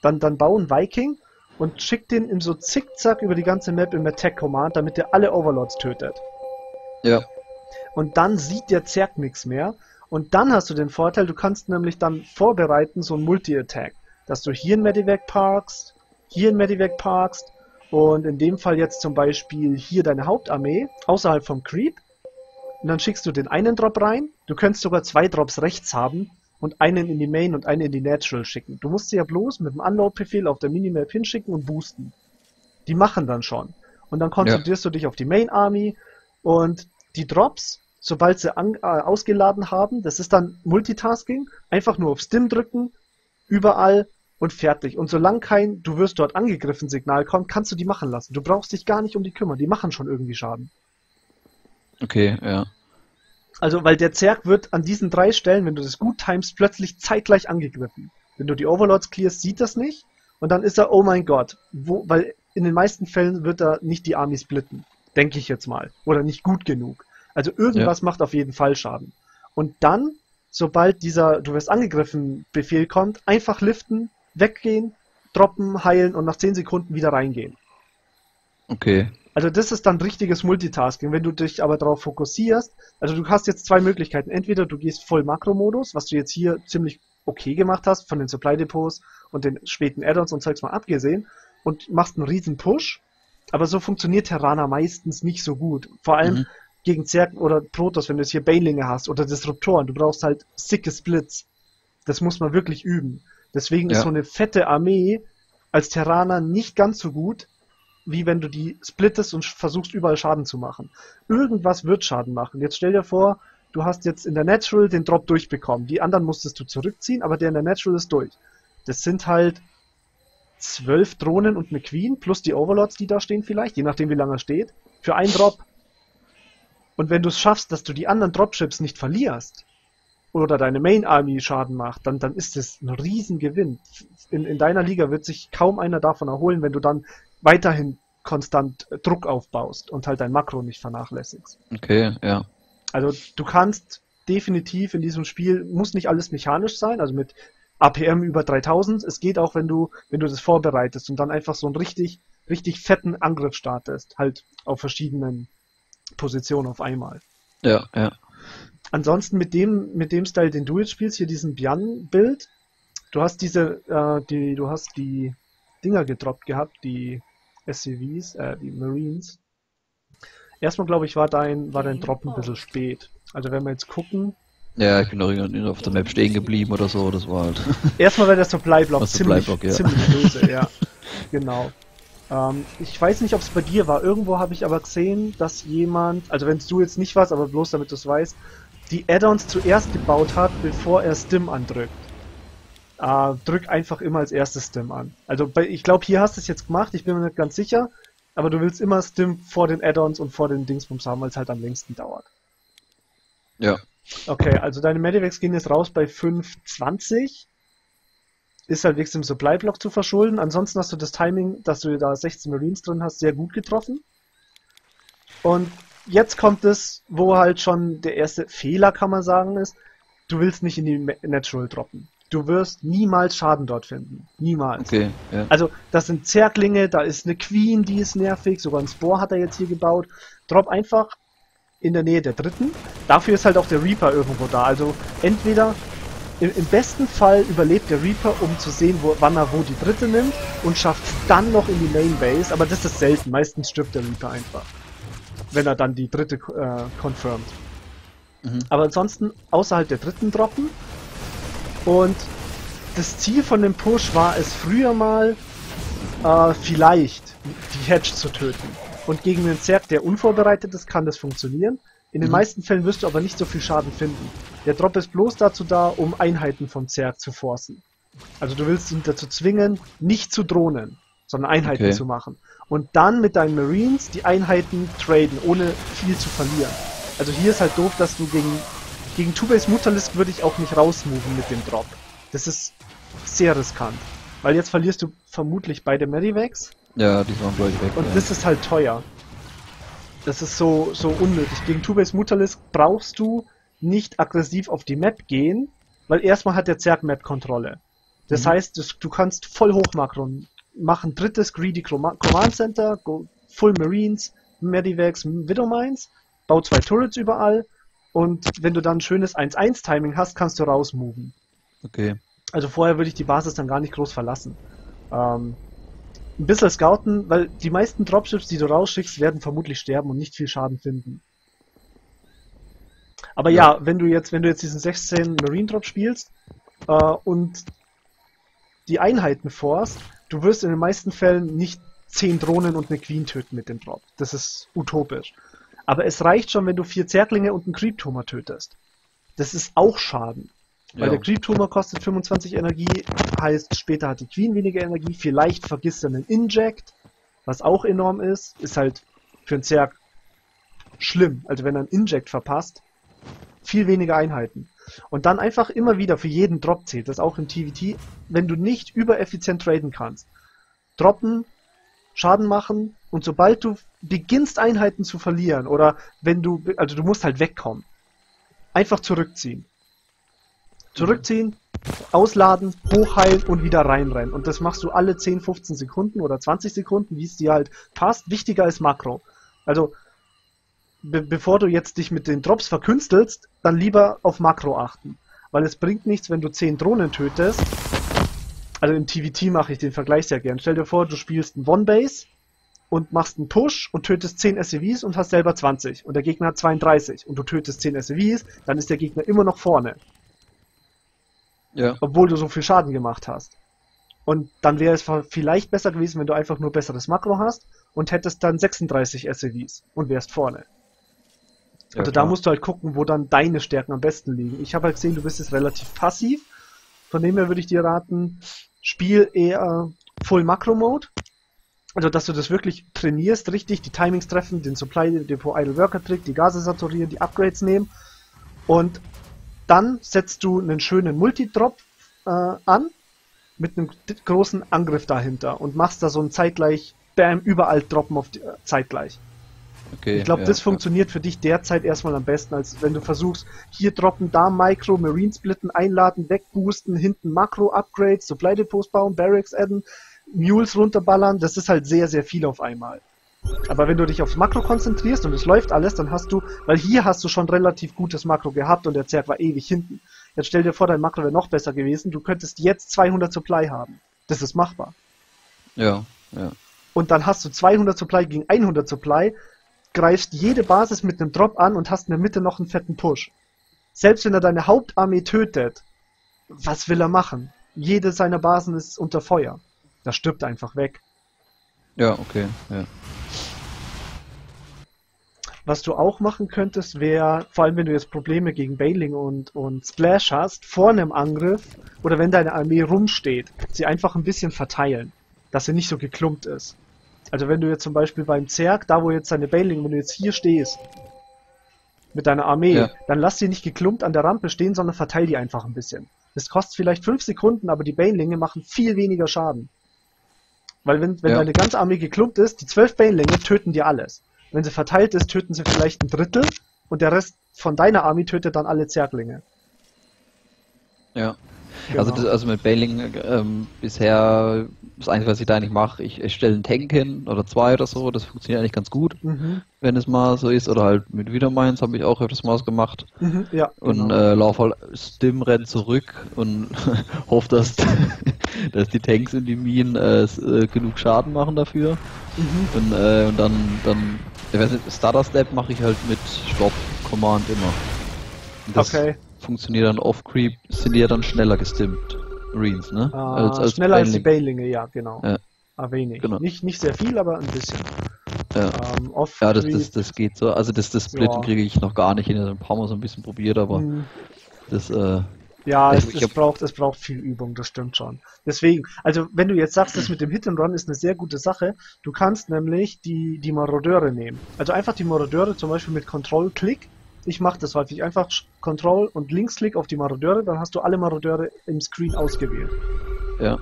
dann, dann bau einen Viking und schick den im so zickzack über die ganze Map im Attack Command, damit der alle Overlords tötet. Ja. Und dann sieht der Zerg nichts mehr. Und dann hast du den Vorteil, du kannst nämlich dann vorbereiten, so ein Multi-Attack. Dass du hier ein Medivac parkst, hier ein Medivac parkst und in dem Fall jetzt zum Beispiel hier deine Hauptarmee außerhalb vom Creep. Und dann schickst du den einen Drop rein. Du könntest sogar zwei Drops rechts haben und einen in die Main und einen in die Natural schicken. Du musst sie ja bloß mit dem Unload-Befehl auf der Minimap hinschicken und boosten. Die machen dann schon. Und dann konzentrierst ja. du dich auf die Main Army und die Drops, sobald sie an, äh, ausgeladen haben, das ist dann Multitasking, einfach nur auf Stim drücken, überall und fertig. Und solange kein Du wirst dort angegriffen Signal kommt, kannst du die machen lassen. Du brauchst dich gar nicht um die kümmern. Die machen schon irgendwie Schaden. Okay, ja. Also, weil der Zerg wird an diesen drei Stellen, wenn du das gut timest, plötzlich zeitgleich angegriffen. Wenn du die Overlords clearst, sieht das nicht. Und dann ist er, oh mein Gott. Wo, weil in den meisten Fällen wird er nicht die Army splitten. Denke ich jetzt mal. Oder nicht gut genug. Also irgendwas ja. macht auf jeden Fall Schaden. Und dann, sobald dieser Du wirst angegriffen Befehl kommt, einfach liften, weggehen, droppen, heilen und nach 10 Sekunden wieder reingehen. Okay. Also das ist dann richtiges Multitasking. Wenn du dich aber darauf fokussierst, also du hast jetzt zwei Möglichkeiten. Entweder du gehst voll Makro-Modus, was du jetzt hier ziemlich okay gemacht hast, von den Supply Depots und den späten Add-ons und Zeugs mal abgesehen, und machst einen riesen Push. Aber so funktioniert Terraner meistens nicht so gut. Vor allem mhm. gegen Zerg oder Protoss, wenn du jetzt hier Banelinge hast oder Disruptoren. Du brauchst halt sicke Splits. Das muss man wirklich üben. Deswegen ja. ist so eine fette Armee als Terraner nicht ganz so gut, wie wenn du die splittest und versuchst überall Schaden zu machen. Irgendwas wird Schaden machen. Jetzt stell dir vor, du hast jetzt in der Natural den Drop durchbekommen. Die anderen musstest du zurückziehen, aber der in der Natural ist durch. Das sind halt zwölf Drohnen und eine Queen plus die Overlords, die da stehen vielleicht, je nachdem wie lange er steht, für einen Drop. Und wenn du es schaffst, dass du die anderen Dropships nicht verlierst, oder deine Main Army Schaden macht, dann, dann ist es ein Riesengewinn. In, in deiner Liga wird sich kaum einer davon erholen, wenn du dann weiterhin konstant Druck aufbaust und halt dein Makro nicht vernachlässigst. Okay, ja. Also du kannst definitiv in diesem Spiel, muss nicht alles mechanisch sein, also mit APM über 3000. Es geht auch, wenn du, wenn du das vorbereitest und dann einfach so einen richtig, richtig fetten Angriff startest, halt auf verschiedenen Positionen auf einmal. Ja, ja. Ansonsten mit dem, mit dem Style, den du jetzt spielst, hier diesen Bian-Bild, du hast diese, äh, die, du hast die Dinger gedroppt gehabt, die SCVs, äh, die Marines. Erstmal glaube ich, war dein, war dein Drop ein bisschen spät. Also wenn wir jetzt gucken. Ja, ich bin noch auf der Map stehen geblieben oder so, das war halt. <laughs> Erstmal war der Supply-Block ziemlich, Supply ja. ziemlich böse, <laughs> ja. genau. Ähm, ich weiß nicht, ob es bei dir war. Irgendwo habe ich aber gesehen, dass jemand, also wenn es du jetzt nicht warst, aber bloß damit du es weißt, die Add-ons zuerst gebaut hat, bevor er Stim andrückt. Äh, drück einfach immer als erstes Stim an. Also bei, ich glaube, hier hast du es jetzt gemacht, ich bin mir nicht ganz sicher, aber du willst immer Stim vor den Add-ons und vor den Dingsbums haben, weil es halt am längsten dauert. Ja. Okay, also deine Medivacs gehen jetzt raus bei 5,20. Ist halt wirklich im Supply-Block zu verschulden. Ansonsten hast du das Timing, dass du da 16 Marines drin hast, sehr gut getroffen. Und jetzt kommt es, wo halt schon der erste Fehler, kann man sagen, ist, du willst nicht in die Natural droppen. Du wirst niemals Schaden dort finden. Niemals. Okay, ja. Also, das sind Zerklinge, da ist eine Queen, die ist nervig, sogar ein Spore hat er jetzt hier gebaut. Drop einfach in der Nähe der dritten. Dafür ist halt auch der Reaper irgendwo da. Also, entweder im, im besten Fall überlebt der Reaper, um zu sehen, wo, wann er wo die dritte nimmt und schafft dann noch in die Main Base, aber das ist selten. Meistens stirbt der Reaper einfach wenn er dann die dritte äh, confirmt. Mhm. Aber ansonsten außerhalb der dritten droppen. Und das Ziel von dem Push war es früher mal, äh, vielleicht die Hedge zu töten. Und gegen einen Zerg, der unvorbereitet ist, kann das funktionieren. In den mhm. meisten Fällen wirst du aber nicht so viel Schaden finden. Der Drop ist bloß dazu da, um Einheiten vom Zerg zu forcen. Also du willst ihn dazu zwingen, nicht zu drohnen, sondern Einheiten okay. zu machen und dann mit deinen Marines die Einheiten traden, ohne viel zu verlieren. Also hier ist halt doof, dass du gegen, gegen Two-Base Mutterlist würde ich auch nicht rausmoven mit dem Drop. Das ist sehr riskant. Weil jetzt verlierst du vermutlich beide Medivacs. Ja, die waren gleich weg. Und ja. das ist halt teuer. Das ist so, so unnötig. Gegen Two-Base Mutterlist brauchst du nicht aggressiv auf die Map gehen, weil erstmal hat der Zerg Map-Kontrolle. Das mhm. heißt, du, du kannst voll hochmakron mach ein drittes Greedy Command Center, go Full Marines, Medivacs, Widowmines, bau zwei Turrets überall und wenn du dann ein schönes 1-1-Timing hast, kannst du rausmoven. Okay. Also vorher würde ich die Basis dann gar nicht groß verlassen. Ähm, ein bisschen scouten, weil die meisten Dropships, die du rausschickst, werden vermutlich sterben und nicht viel Schaden finden. Aber ja, ja wenn du jetzt, wenn du jetzt diesen 16 Marine Drop spielst äh, und die Einheiten forst, du wirst in den meisten Fällen nicht zehn Drohnen und eine Queen töten mit dem Drop. Das ist utopisch. Aber es reicht schon, wenn du vier Zerklinge und einen Creep-Tumor tötest. Das ist auch Schaden. Weil ja. der Creep-Tumor kostet 25 Energie, heißt später hat die Queen weniger Energie, vielleicht vergisst er einen Inject, was auch enorm ist, ist halt für einen Zerg schlimm. Also wenn er einen Inject verpasst, viel weniger Einheiten. Und dann einfach immer wieder für jeden Drop zählt, das auch im TVT, wenn du nicht übereffizient traden kannst. Droppen, Schaden machen und sobald du beginnst Einheiten zu verlieren oder wenn du, also du musst halt wegkommen, einfach zurückziehen. Zurückziehen, ausladen, hochheilen und wieder reinrennen. Und das machst du alle 10, 15 Sekunden oder 20 Sekunden, wie es dir halt passt. Wichtiger als Makro. Also be bevor du jetzt dich mit den Drops verkünstelst, dann lieber auf Makro achten. Weil es bringt nichts, wenn du 10 Drohnen tötest. Also im TVT mache ich den Vergleich sehr gern. Stell dir vor, du spielst ein One-Base und machst einen Push und tötest 10 SCVs und hast selber 20 und der Gegner hat 32 und du tötest 10 SCVs, dann ist der Gegner immer noch vorne. Ja. Obwohl du so viel Schaden gemacht hast. Und dann wäre es vielleicht besser gewesen, wenn du einfach nur besseres Makro hast und hättest dann 36 SAVs und wärst vorne. Ja, also klar. da musst du halt gucken, wo dann deine Stärken am besten liegen. Ich habe halt gesehen, du bist jetzt relativ passiv. Von dem her würde ich dir raten, spiel eher Full Macro Mode. Also, dass du das wirklich trainierst, richtig, die Timings treffen, den Supply Depot Idle Worker Trick, die Gase saturieren, die Upgrades nehmen. Und dann setzt du einen schönen Multidrop äh, an mit einem großen Angriff dahinter und machst da so ein zeitgleich, bam, überall droppen auf die, äh, zeitgleich. Okay, ich glaube, ja, das ja. funktioniert für dich derzeit erstmal am besten, als wenn du versuchst, hier droppen, da Micro, Marine splitten, einladen, wegboosten, hinten Makro-Upgrades, Supply Depots bauen, Barracks adden, Mules runterballern, das ist halt sehr, sehr viel auf einmal. Aber wenn du dich aufs Makro konzentrierst und es läuft alles, dann hast du, weil hier hast du schon relativ gutes Makro gehabt und der Zerg war ewig hinten. Jetzt stell dir vor, dein Makro wäre noch besser gewesen, du könntest jetzt 200 Supply haben. Das ist machbar. Ja, ja. Und dann hast du 200 Supply gegen 100 Supply, greifst jede Basis mit einem Drop an und hast in der Mitte noch einen fetten Push. Selbst wenn er deine Hauptarmee tötet, was will er machen? Jede seiner Basen ist unter Feuer. Das stirbt einfach weg. Ja, okay, ja. Was du auch machen könntest, wäre, vor allem wenn du jetzt Probleme gegen Bailing und, und Splash hast, vor einem Angriff oder wenn deine Armee rumsteht, sie einfach ein bisschen verteilen, dass sie nicht so geklumpt ist. Also wenn du jetzt zum Beispiel beim Zerg, da wo jetzt deine Bailing, wenn du jetzt hier stehst, mit deiner Armee, ja. dann lass sie nicht geklumpt an der Rampe stehen, sondern verteil die einfach ein bisschen. Das kostet vielleicht 5 Sekunden, aber die Banelinge machen viel weniger Schaden. Weil wenn, wenn ja. deine ganze Armee geklumpt ist, die 12 Banelinge töten dir alles. Wenn sie verteilt ist, töten sie vielleicht ein Drittel und der Rest von deiner Armee tötet dann alle Zerglinge. Ja. Genau. Also, das, also mit Bailing ähm, bisher das Einzige, was ich da eigentlich mache, ich, ich stelle einen Tank hin oder zwei oder so, das funktioniert eigentlich ganz gut, mhm. wenn es mal so ist. Oder halt mit Wiedermeins habe ich auch öfters mal gemacht. Mhm, ja, und genau. äh, laufe halt Stim renn zurück und <laughs> hoffe, dass, <laughs> dass die Tanks in die Minen äh, äh, genug Schaden machen dafür. Mhm. Und, äh, und dann, dann nicht, Starter Step mache ich halt mit Stop Command immer. Das okay. funktioniert dann off-creep, sind die ja dann schneller gestimmt. Marines, ne? Ah, als, als schneller Bailing. als die Bailinge, ja, genau. Ja. Ah, wenig. Genau. Nicht, nicht sehr viel, aber ein bisschen. Ja, ähm, ja das, das, das geht so. Also das, das Splitten ja. kriege ich noch gar nicht hin. Also ein paar Mal so ein bisschen probiert, aber hm. das äh, ja, es, es, braucht, es braucht viel Übung, das stimmt schon. Deswegen, also wenn du jetzt sagst, das mit dem Hit and Run ist eine sehr gute Sache, du kannst nämlich die, die Marodeure nehmen. Also einfach die Marodeure zum Beispiel mit Control-Click. Ich mache das häufig. Einfach Control und Linksklick auf die Marodeure, dann hast du alle Marodeure im Screen ausgewählt. Ja.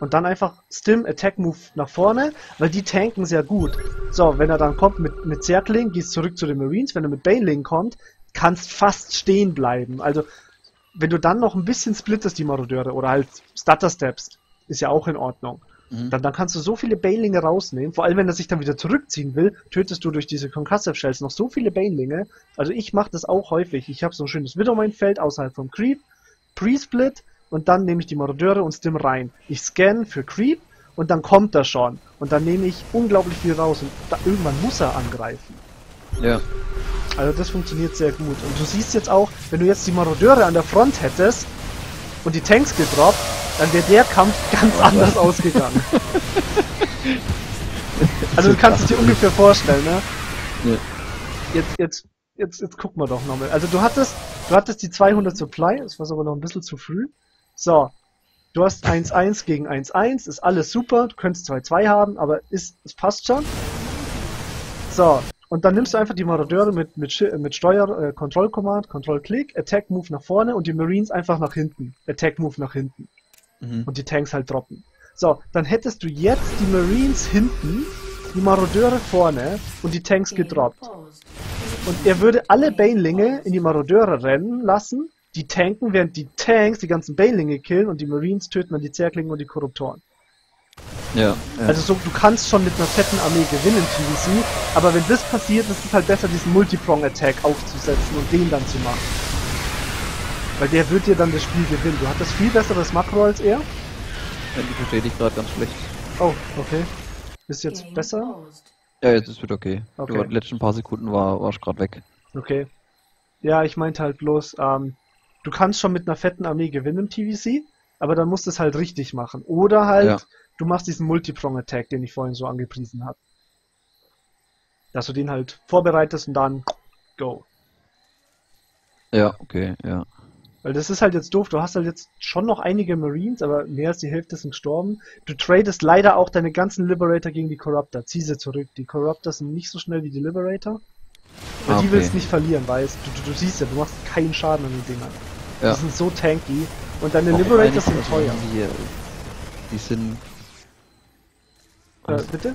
Und dann einfach Stim, Attack Move nach vorne, weil die tanken sehr gut. So, wenn er dann kommt mit, mit Zerkling, gehst zurück zu den Marines. Wenn er mit Baneling kommt, kannst fast stehen bleiben. Also wenn du dann noch ein bisschen splittest, die Marodeure, oder halt Stutter Steps, ist ja auch in Ordnung. Mhm. Dann, dann kannst du so viele Banelinge rausnehmen. Vor allem, wenn er sich dann wieder zurückziehen will, tötest du durch diese Concussive Shells noch so viele Banelinge. Also ich mache das auch häufig. Ich habe so ein schönes Widowmine-Feld außerhalb vom Creep, Pre-Split und dann nehme ich die Marodeure und Stim rein. Ich scan für Creep und dann kommt er schon. Und dann nehme ich unglaublich viel raus und da, irgendwann muss er angreifen. Ja. Also das funktioniert sehr gut. Und du siehst jetzt auch, wenn du jetzt die Marodeure an der Front hättest und die Tanks gedroppt, dann wäre der Kampf ganz oh, anders ausgegangen. also du kannst es dir ungefähr vorstellen, ne? Ja. Jetzt, jetzt, jetzt, jetzt gucken wir doch nochmal. Also du hattest, du hattest die 200 Supply, das war aber noch ein bisschen zu früh. So, du hast 1-1 gegen 1-1, ist alles super, du könntest 2-2 haben, aber ist, es passt schon. So, und dann nimmst du einfach die Marodeure mit, mit, mit Steuer, äh, Control Command, Control Click, Attack Move nach vorne und die Marines einfach nach hinten. Attack Move nach hinten. Mhm. Und die Tanks halt droppen. So, dann hättest du jetzt die Marines hinten, die Marodeure vorne und die Tanks gedroppt. Und er würde alle Banelinge in die Marodeure rennen lassen, die tanken, während die Tanks die ganzen Banelinge killen und die Marines töten dann die Zerklinge und die Korruptoren. Ja. Also so, du kannst schon mit einer fetten Armee gewinnen, TVC, aber wenn das passiert, ist es halt besser, diesen Multiprong-Attack aufzusetzen und den dann zu machen. Weil der wird dir dann das Spiel gewinnen. Du hattest viel besseres Makro als er. Ja, die verstehe dich gerade ganz schlecht. Oh, okay. Ist jetzt besser? Ja, jetzt ist wieder okay. okay. Du, die letzten paar Sekunden war, warst gerade weg. Okay. Ja, ich meinte halt bloß, ähm, du kannst schon mit einer fetten Armee gewinnen im TVC, aber dann musst du es halt richtig machen. Oder halt, ja. Du machst diesen Multiprong-Attack, den ich vorhin so angepriesen habe. Dass du den halt vorbereitest und dann go. Ja, okay, ja. Weil das ist halt jetzt doof. Du hast halt jetzt schon noch einige Marines, aber mehr als die Hälfte sind gestorben. Du tradest leider auch deine ganzen Liberator gegen die Corruptor. Zieh sie zurück. Die Corruptor sind nicht so schnell wie die Liberator. Aber okay. die willst nicht verlieren, weißt du, du, du siehst ja, du machst keinen Schaden an den Dingern. Ja. Die sind so tanky. Und deine auch Liberators sind teuer. Die, die sind. Äh, bitte?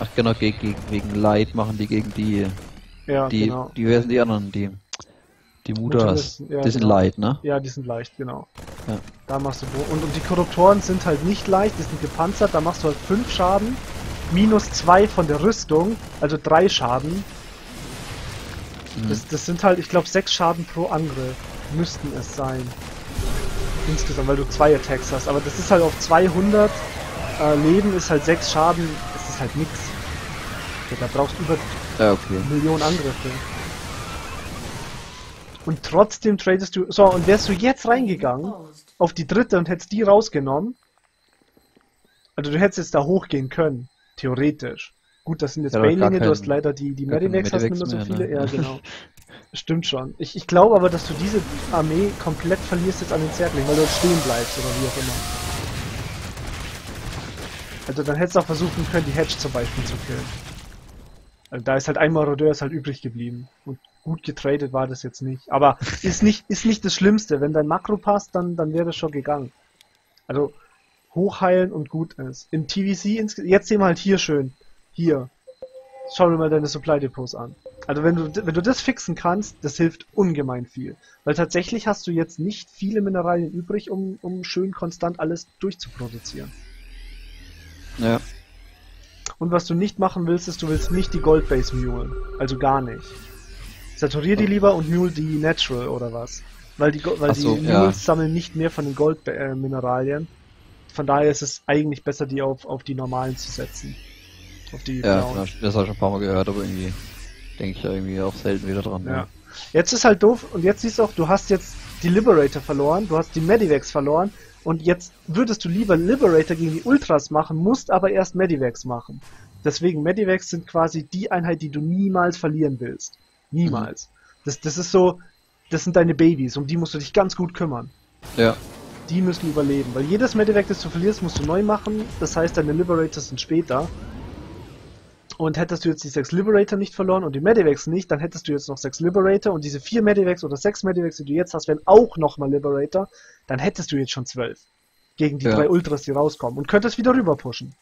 Ach genau, gegen, wegen Light machen die gegen die. Ja, die, genau. Die, wer sind die anderen? Die. Die Mutas, ja, die sind genau. leicht, ne? Ja, die sind leicht, genau. Ja. Da machst du und, und die Korruptoren sind halt nicht leicht, die sind gepanzert, da machst du halt 5 Schaden, minus 2 von der Rüstung, also 3 Schaden. Mhm. Das, das sind halt, ich glaube, 6 Schaden pro Angriff müssten es sein. Insgesamt, weil du 2 Attacks hast, aber das ist halt auf 200 äh, Leben ist halt 6 Schaden, das ist halt nix. Da brauchst du über ja, okay. Millionen Angriffe. Und trotzdem tradest du. So, und wärst du jetzt reingegangen auf die dritte und hättest die rausgenommen. Also du hättest jetzt da hochgehen können. Theoretisch. Gut, das sind jetzt ja, Bailinge, du hast leider die, die Medivacs hast mehr so viele. Ne? Ja, <laughs> genau. Stimmt schon. Ich, ich glaube aber, dass du diese Armee komplett verlierst jetzt an den Zergling, weil du stehen bleibst oder wie auch immer. Also dann hättest du auch versuchen können, die Hedge zum Beispiel zu killen. Also da ist halt ein Marodeur ist halt übrig geblieben. Und gut getradet war das jetzt nicht. Aber <laughs> ist nicht, ist nicht das Schlimmste. Wenn dein Makro passt, dann, dann wäre das schon gegangen. Also hochheilen und gut ist. Im TVC, jetzt sehen wir halt hier schön. Hier. Schau dir mal deine Supply Depots an. Also wenn du, wenn du das fixen kannst, das hilft ungemein viel. Weil tatsächlich hast du jetzt nicht viele Mineralien übrig, um, um schön konstant alles durchzuproduzieren. Ja. Und was du nicht machen willst, ist, du willst nicht die Goldbase Mule. Also gar nicht. Saturier die lieber und Mule die Natural oder was? Weil die, weil so, die ja. Mules sammeln nicht mehr von den Goldmineralien. Äh, von daher ist es eigentlich besser, die auf, auf die normalen zu setzen. Auf die ja, blauen. das habe ich schon ein paar Mal gehört, aber irgendwie denke ich ja irgendwie auch selten wieder dran. Ja. ja. Jetzt ist halt doof und jetzt siehst du auch, du hast jetzt die Liberator verloren, du hast die Medivacs verloren und jetzt würdest du lieber Liberator gegen die Ultras machen, musst aber erst Medivacs machen. Deswegen, Medivacs sind quasi die Einheit, die du niemals verlieren willst. Niemals. Mhm. Das, das ist so, das sind deine Babys, um die musst du dich ganz gut kümmern. Ja. Die müssen überleben, weil jedes Medivac, das du verlierst, musst du neu machen. Das heißt, deine Liberators sind später. Und hättest du jetzt die sechs Liberator nicht verloren und die Medivacs nicht, dann hättest du jetzt noch sechs Liberator und diese vier Medivacs oder sechs Medivacs, die du jetzt hast, wären auch nochmal Liberator, dann hättest du jetzt schon zwölf. Gegen die ja. drei Ultras, die rauskommen. Und könntest wieder rüber pushen.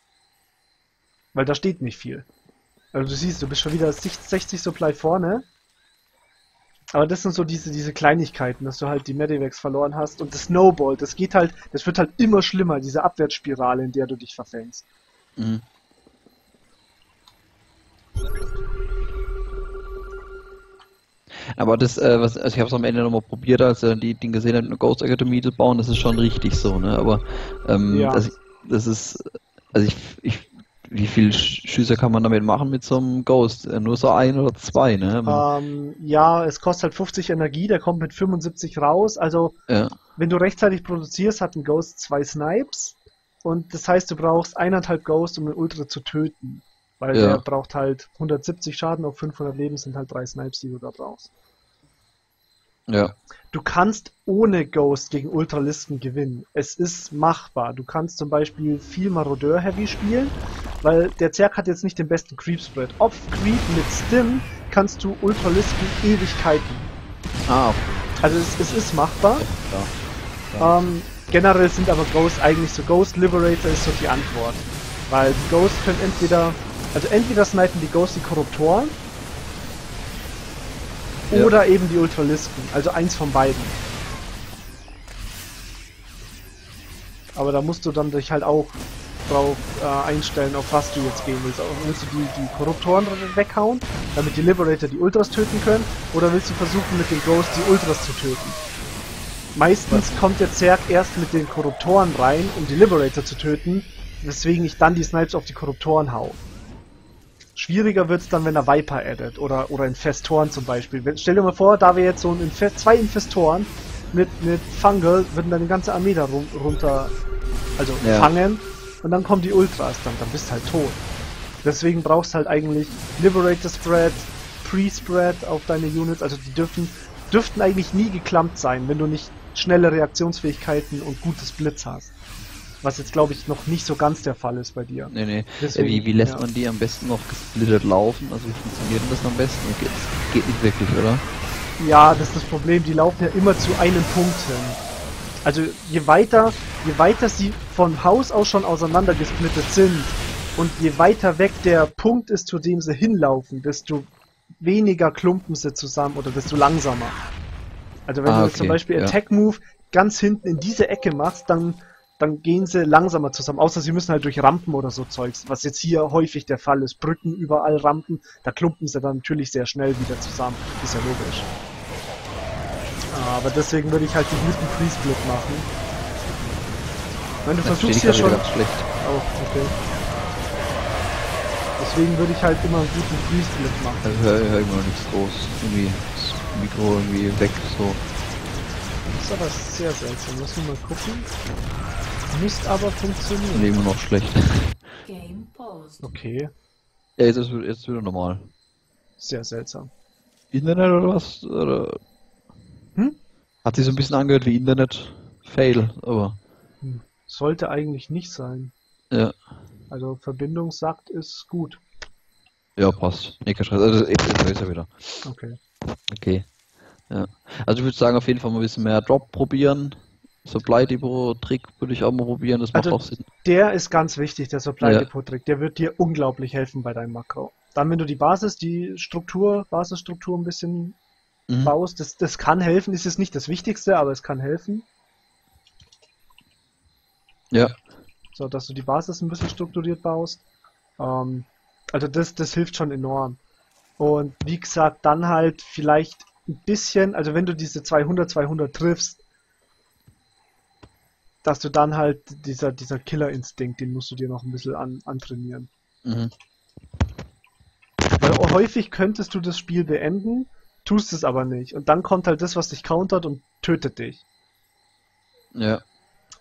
Weil da steht nicht viel. Also du siehst, du bist schon wieder 60 Supply vorne aber das sind so diese, diese Kleinigkeiten, dass du halt die Medivacs verloren hast und das Snowball, das geht halt, das wird halt immer schlimmer, diese Abwärtsspirale, in der du dich verfängst. Mhm. Aber das, äh, was, also ich habe es am Ende nochmal probiert, als er die Ding gesehen hat, eine Ghost Academy zu bauen, das ist schon richtig so, ne? Aber ähm, ja. das, das ist, also ich, ich wie viele Schüsse kann man damit machen mit so einem Ghost? Äh, nur so ein oder zwei, ne? Ähm, ja, es kostet halt 50 Energie, der kommt mit 75 raus. Also, ja. wenn du rechtzeitig produzierst, hat ein Ghost zwei Snipes. Und das heißt, du brauchst eineinhalb Ghost, um den Ultra zu töten. Weil ja. der braucht halt 170 Schaden auf 500 Leben, sind halt drei Snipes, die du da brauchst. Ja. Du kannst ohne Ghost gegen Ultralisten gewinnen. Es ist machbar. Du kannst zum Beispiel viel Marodeur Heavy spielen, weil der Zerg hat jetzt nicht den besten Creep Spread. Off Creep mit Stim kannst du Ultralisten Ewigkeiten. Ah. Also es, es ist machbar. Ja. Ja. Ähm, generell sind aber Ghosts eigentlich so. Ghost Liberator ist so die Antwort. Weil Ghosts können entweder, also entweder snipen die Ghosts die Korruptoren ja. Oder eben die Ultralisten. Also eins von beiden. Aber da musst du dann dich halt auch drauf äh, einstellen, auf was du jetzt gehen willst. Willst du die, die Korruptoren weghauen, damit die Liberator die Ultras töten können? Oder willst du versuchen, mit den Ghosts die Ultras zu töten? Meistens was? kommt der Zerg erst mit den Korruptoren rein, um die Liberator zu töten, weswegen ich dann die Snipes auf die Korruptoren hau. Schwieriger wird es dann, wenn er Viper addet oder, oder Infestoren zum Beispiel. Stell dir mal vor, da wir jetzt so ein Infest, zwei Infestoren mit, mit Fungal würden dann die ganze Armee da run runter, also ja. fangen und dann kommen die Ultras, dann, dann bist du halt tot. Deswegen brauchst du halt eigentlich Liberator Spread, Pre-Spread auf deine Units, also die dürfen, dürften eigentlich nie geklampt sein, wenn du nicht schnelle Reaktionsfähigkeiten und gutes Blitz hast. Was jetzt glaube ich noch nicht so ganz der Fall ist bei dir. Nee, nee. Deswegen, wie, wie lässt ja. man die am besten noch gesplittet laufen? Also wie funktioniert denn das am besten? Geht, geht nicht wirklich, oder? Ja, das ist das Problem, die laufen ja immer zu einem Punkt hin. Also je weiter, je weiter sie von Haus aus schon auseinandergesplittet sind und je weiter weg der Punkt ist, zu dem sie hinlaufen, desto weniger klumpen sie zusammen oder desto langsamer. Also wenn ah, du okay, zum Beispiel ja. Attack Move ganz hinten in diese Ecke machst, dann, dann gehen sie langsamer zusammen. Außer sie müssen halt durch Rampen oder so Zeugs, was jetzt hier häufig der Fall ist. Brücken, überall Rampen, da klumpen sie dann natürlich sehr schnell wieder zusammen. Ist ja logisch. Aber deswegen würde ich halt die guten Pre-Split machen. Wenn du das versuchst hier schon... Schlecht. Oh, okay. Deswegen würde ich halt immer einen guten Pre-Split machen. Also höre hör immer noch nichts groß. Irgendwie das Mikro irgendwie weg, so. Das ist aber sehr seltsam. Lass uns mal gucken. Müsste aber funktionieren. Nee, immer noch schlecht. Okay. Ja, jetzt ist jetzt wieder normal. Sehr seltsam. Internet oder was? Oder hm? Hat sich so ein bisschen angehört wie Internet-Fail, aber. Hm. Sollte eigentlich nicht sein. Ja. Also Verbindung sagt, ist gut. Ja, passt. Nee, kein Stress. Also jetzt ist er wieder. Okay. Okay. Ja. Also ich würde sagen, auf jeden Fall mal ein bisschen mehr Drop probieren. Supply Depot Trick würde ich auch mal probieren, das macht also auch Sinn. Der ist ganz wichtig, der Supply Depot Trick. Der wird dir unglaublich helfen bei deinem Makro. Dann, wenn du die Basis, die Struktur, Basisstruktur ein bisschen mhm. baust. Das, das kann helfen, ist jetzt nicht das Wichtigste, aber es kann helfen. Ja. So, dass du die Basis ein bisschen strukturiert baust. Ähm, also das, das hilft schon enorm. Und wie gesagt, dann halt vielleicht ein bisschen, also wenn du diese 200, 200 triffst, dass du dann halt dieser, dieser Killer-Instinkt, den musst du dir noch ein bisschen an, antrainieren. Mhm. Weil häufig könntest du das Spiel beenden tust es aber nicht. Und dann kommt halt das, was dich countert und tötet dich. Ja.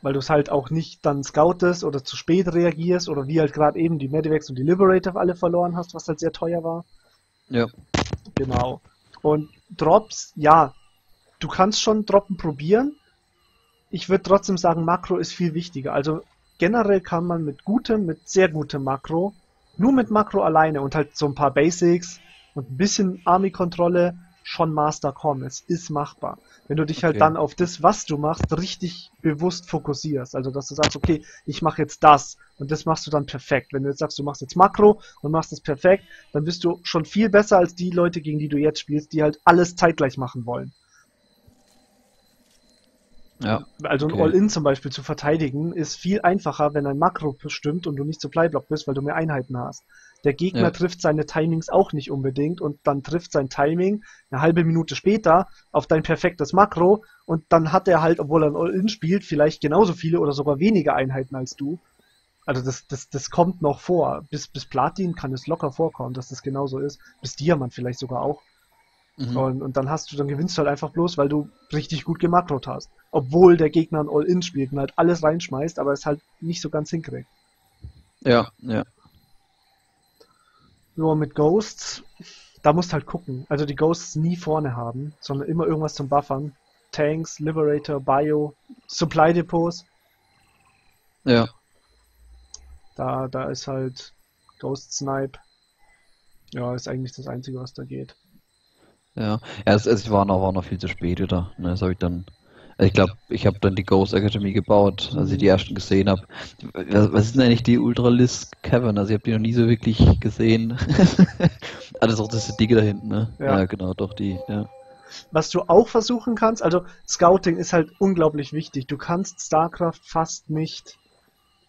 Weil du es halt auch nicht dann scoutest oder zu spät reagierst oder wie halt gerade eben die Medivacs und die Liberator alle verloren hast, was halt sehr teuer war. Ja. Genau. Und Drops, ja, du kannst schon Droppen probieren. Ich würde trotzdem sagen, Makro ist viel wichtiger. Also generell kann man mit gutem, mit sehr gutem Makro, nur mit Makro alleine und halt so ein paar Basics und ein bisschen Army-Kontrolle schon Master kommen. Es ist machbar. Wenn du dich halt okay. dann auf das, was du machst, richtig bewusst fokussierst. Also, dass du sagst, okay, ich mache jetzt das und das machst du dann perfekt. Wenn du jetzt sagst, du machst jetzt Makro und machst es perfekt, dann bist du schon viel besser als die Leute, gegen die du jetzt spielst, die halt alles zeitgleich machen wollen. Ja. Also ein All-In zum Beispiel zu verteidigen ist viel einfacher, wenn ein Makro bestimmt und du nicht Supply-Block bist, weil du mehr Einheiten hast. Der Gegner ja. trifft seine Timings auch nicht unbedingt und dann trifft sein Timing eine halbe Minute später auf dein perfektes Makro und dann hat er halt, obwohl er ein All-In spielt, vielleicht genauso viele oder sogar weniger Einheiten als du. Also das, das, das kommt noch vor. Bis, bis Platin kann es locker vorkommen, dass das genauso ist. Bis Diamant vielleicht sogar auch. Mhm. Und, und dann hast du, dann gewinnst du halt einfach bloß, weil du richtig gut gemakrot hast. Obwohl der Gegner ein All-In spielt und halt alles reinschmeißt, aber es halt nicht so ganz hinkriegt. Ja, ja. Nur mit Ghosts, da musst halt gucken. Also die Ghosts nie vorne haben, sondern immer irgendwas zum Buffern. Tanks, Liberator, Bio, Supply Depots. Ja. Da, da ist halt Ghost Snipe. Ja, ist eigentlich das Einzige, was da geht. Ja, ja es, es war, noch, war noch viel zu spät wieder. Ne, das habe ich dann ich glaube, ich habe dann die Ghost Academy gebaut, als ich die ersten gesehen habe. Was ist denn eigentlich die Ultralisk Cavern? Also ich habe die noch nie so wirklich gesehen. <laughs> ah, das ist auch das Dicke da hinten, ne? Ja. ja, genau, doch die, ja. Was du auch versuchen kannst, also Scouting ist halt unglaublich wichtig. Du kannst StarCraft fast nicht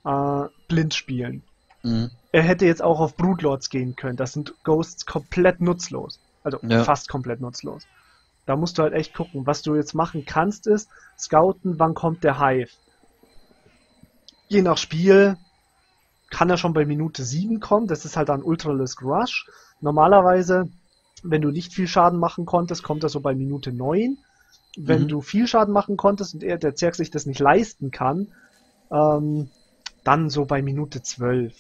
äh, blind spielen. Mhm. Er hätte jetzt auch auf Broodlords gehen können. Das sind Ghosts komplett nutzlos. Also ja. fast komplett nutzlos. Da musst du halt echt gucken. Was du jetzt machen kannst, ist scouten, wann kommt der Hive. Je nach Spiel kann er schon bei Minute 7 kommen. Das ist halt dann Ultralisk Rush. Normalerweise, wenn du nicht viel Schaden machen konntest, kommt er so bei Minute 9. Wenn mhm. du viel Schaden machen konntest und er, der Zerg sich das nicht leisten kann, ähm, dann so bei Minute 12.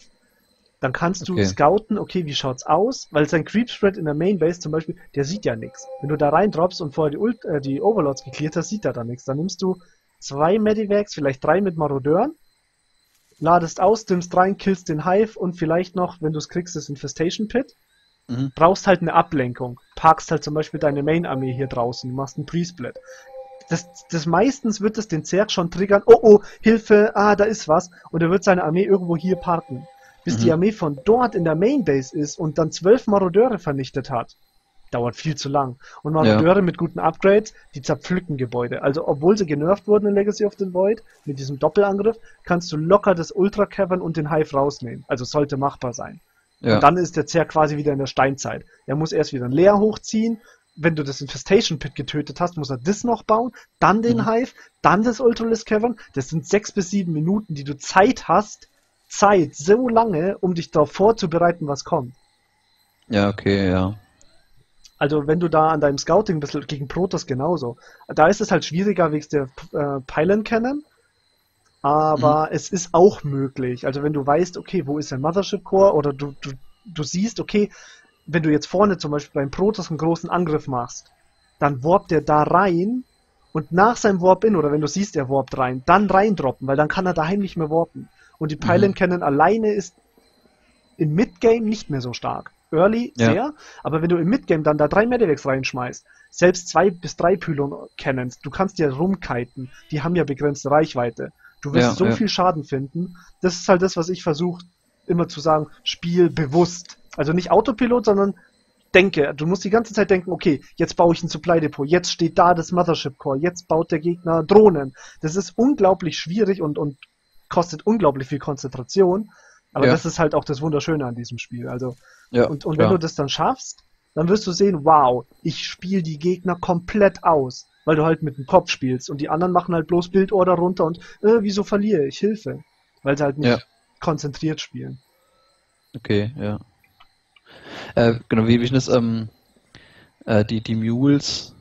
Dann kannst du okay. scouten, okay, wie schaut's aus? Weil sein Creep Spread in der Main Base zum Beispiel, der sieht ja nichts. Wenn du da rein droppst und vorher die, Ult äh, die Overlords geklärt hast, sieht er da nichts. Dann nimmst du zwei Medivacs, vielleicht drei mit Marodeuren, ladest aus, dimmst rein, killst den Hive und vielleicht noch, wenn du es kriegst, das Infestation Pit. Mhm. Brauchst halt eine Ablenkung. Parkst halt zum Beispiel deine Main-Armee hier draußen, machst einen Pre-Split. Das, das meistens wird es den Zerg schon triggern, oh oh, Hilfe, ah, da ist was, und er wird seine Armee irgendwo hier parken. Bis mhm. die Armee von dort in der Main Base ist und dann zwölf Marodeure vernichtet hat. Dauert viel zu lang. Und Marodeure ja. mit guten Upgrades, die zerpflücken Gebäude. Also, obwohl sie genervt wurden in Legacy of the Void, mit diesem Doppelangriff, kannst du locker das Ultra Cavern und den Hive rausnehmen. Also, sollte machbar sein. Ja. Und dann ist der Zerg quasi wieder in der Steinzeit. Er muss erst wieder ein Leer hochziehen. Wenn du das Infestation Pit getötet hast, muss er das noch bauen, dann den mhm. Hive, dann das Ultralisk Cavern. Das sind sechs bis sieben Minuten, die du Zeit hast, Zeit, so lange, um dich darauf vorzubereiten, was kommt. Ja, okay, ja. Also wenn du da an deinem Scouting bist, gegen Protoss genauso. Da ist es halt schwieriger wegen der äh, Pylon Cannon. Aber mhm. es ist auch möglich. Also wenn du weißt, okay, wo ist der Mothership Core oder du, du, du siehst, okay, wenn du jetzt vorne zum Beispiel beim Protoss einen großen Angriff machst, dann warpt der da rein und nach seinem Warp-In oder wenn du siehst, er warpt rein, dann reindroppen, weil dann kann er daheim nicht mehr warpen. Und die Pylon mhm. Cannon alleine ist im Midgame nicht mehr so stark. Early ja. sehr, aber wenn du im Midgame dann da drei Medivacs reinschmeißt, selbst zwei bis drei Pylon Cannons, du kannst ja rumkiten, die haben ja begrenzte Reichweite. Du wirst ja, so ja. viel Schaden finden. Das ist halt das, was ich versuche immer zu sagen, spiel bewusst. Also nicht Autopilot, sondern denke. Du musst die ganze Zeit denken, okay, jetzt baue ich ein Supply Depot, jetzt steht da das Mothership Core, jetzt baut der Gegner Drohnen. Das ist unglaublich schwierig und, und kostet unglaublich viel Konzentration. Aber ja. das ist halt auch das Wunderschöne an diesem Spiel. Also, ja, und, und wenn du das dann schaffst, dann wirst du sehen, wow, ich spiele die Gegner komplett aus, weil du halt mit dem Kopf spielst und die anderen machen halt bloß Bildorder runter und äh, wieso verliere ich Hilfe, weil sie halt nicht ja. konzentriert spielen. Okay, ja. Äh, genau, wie, wie ist das, ähm, äh, die, die Mules,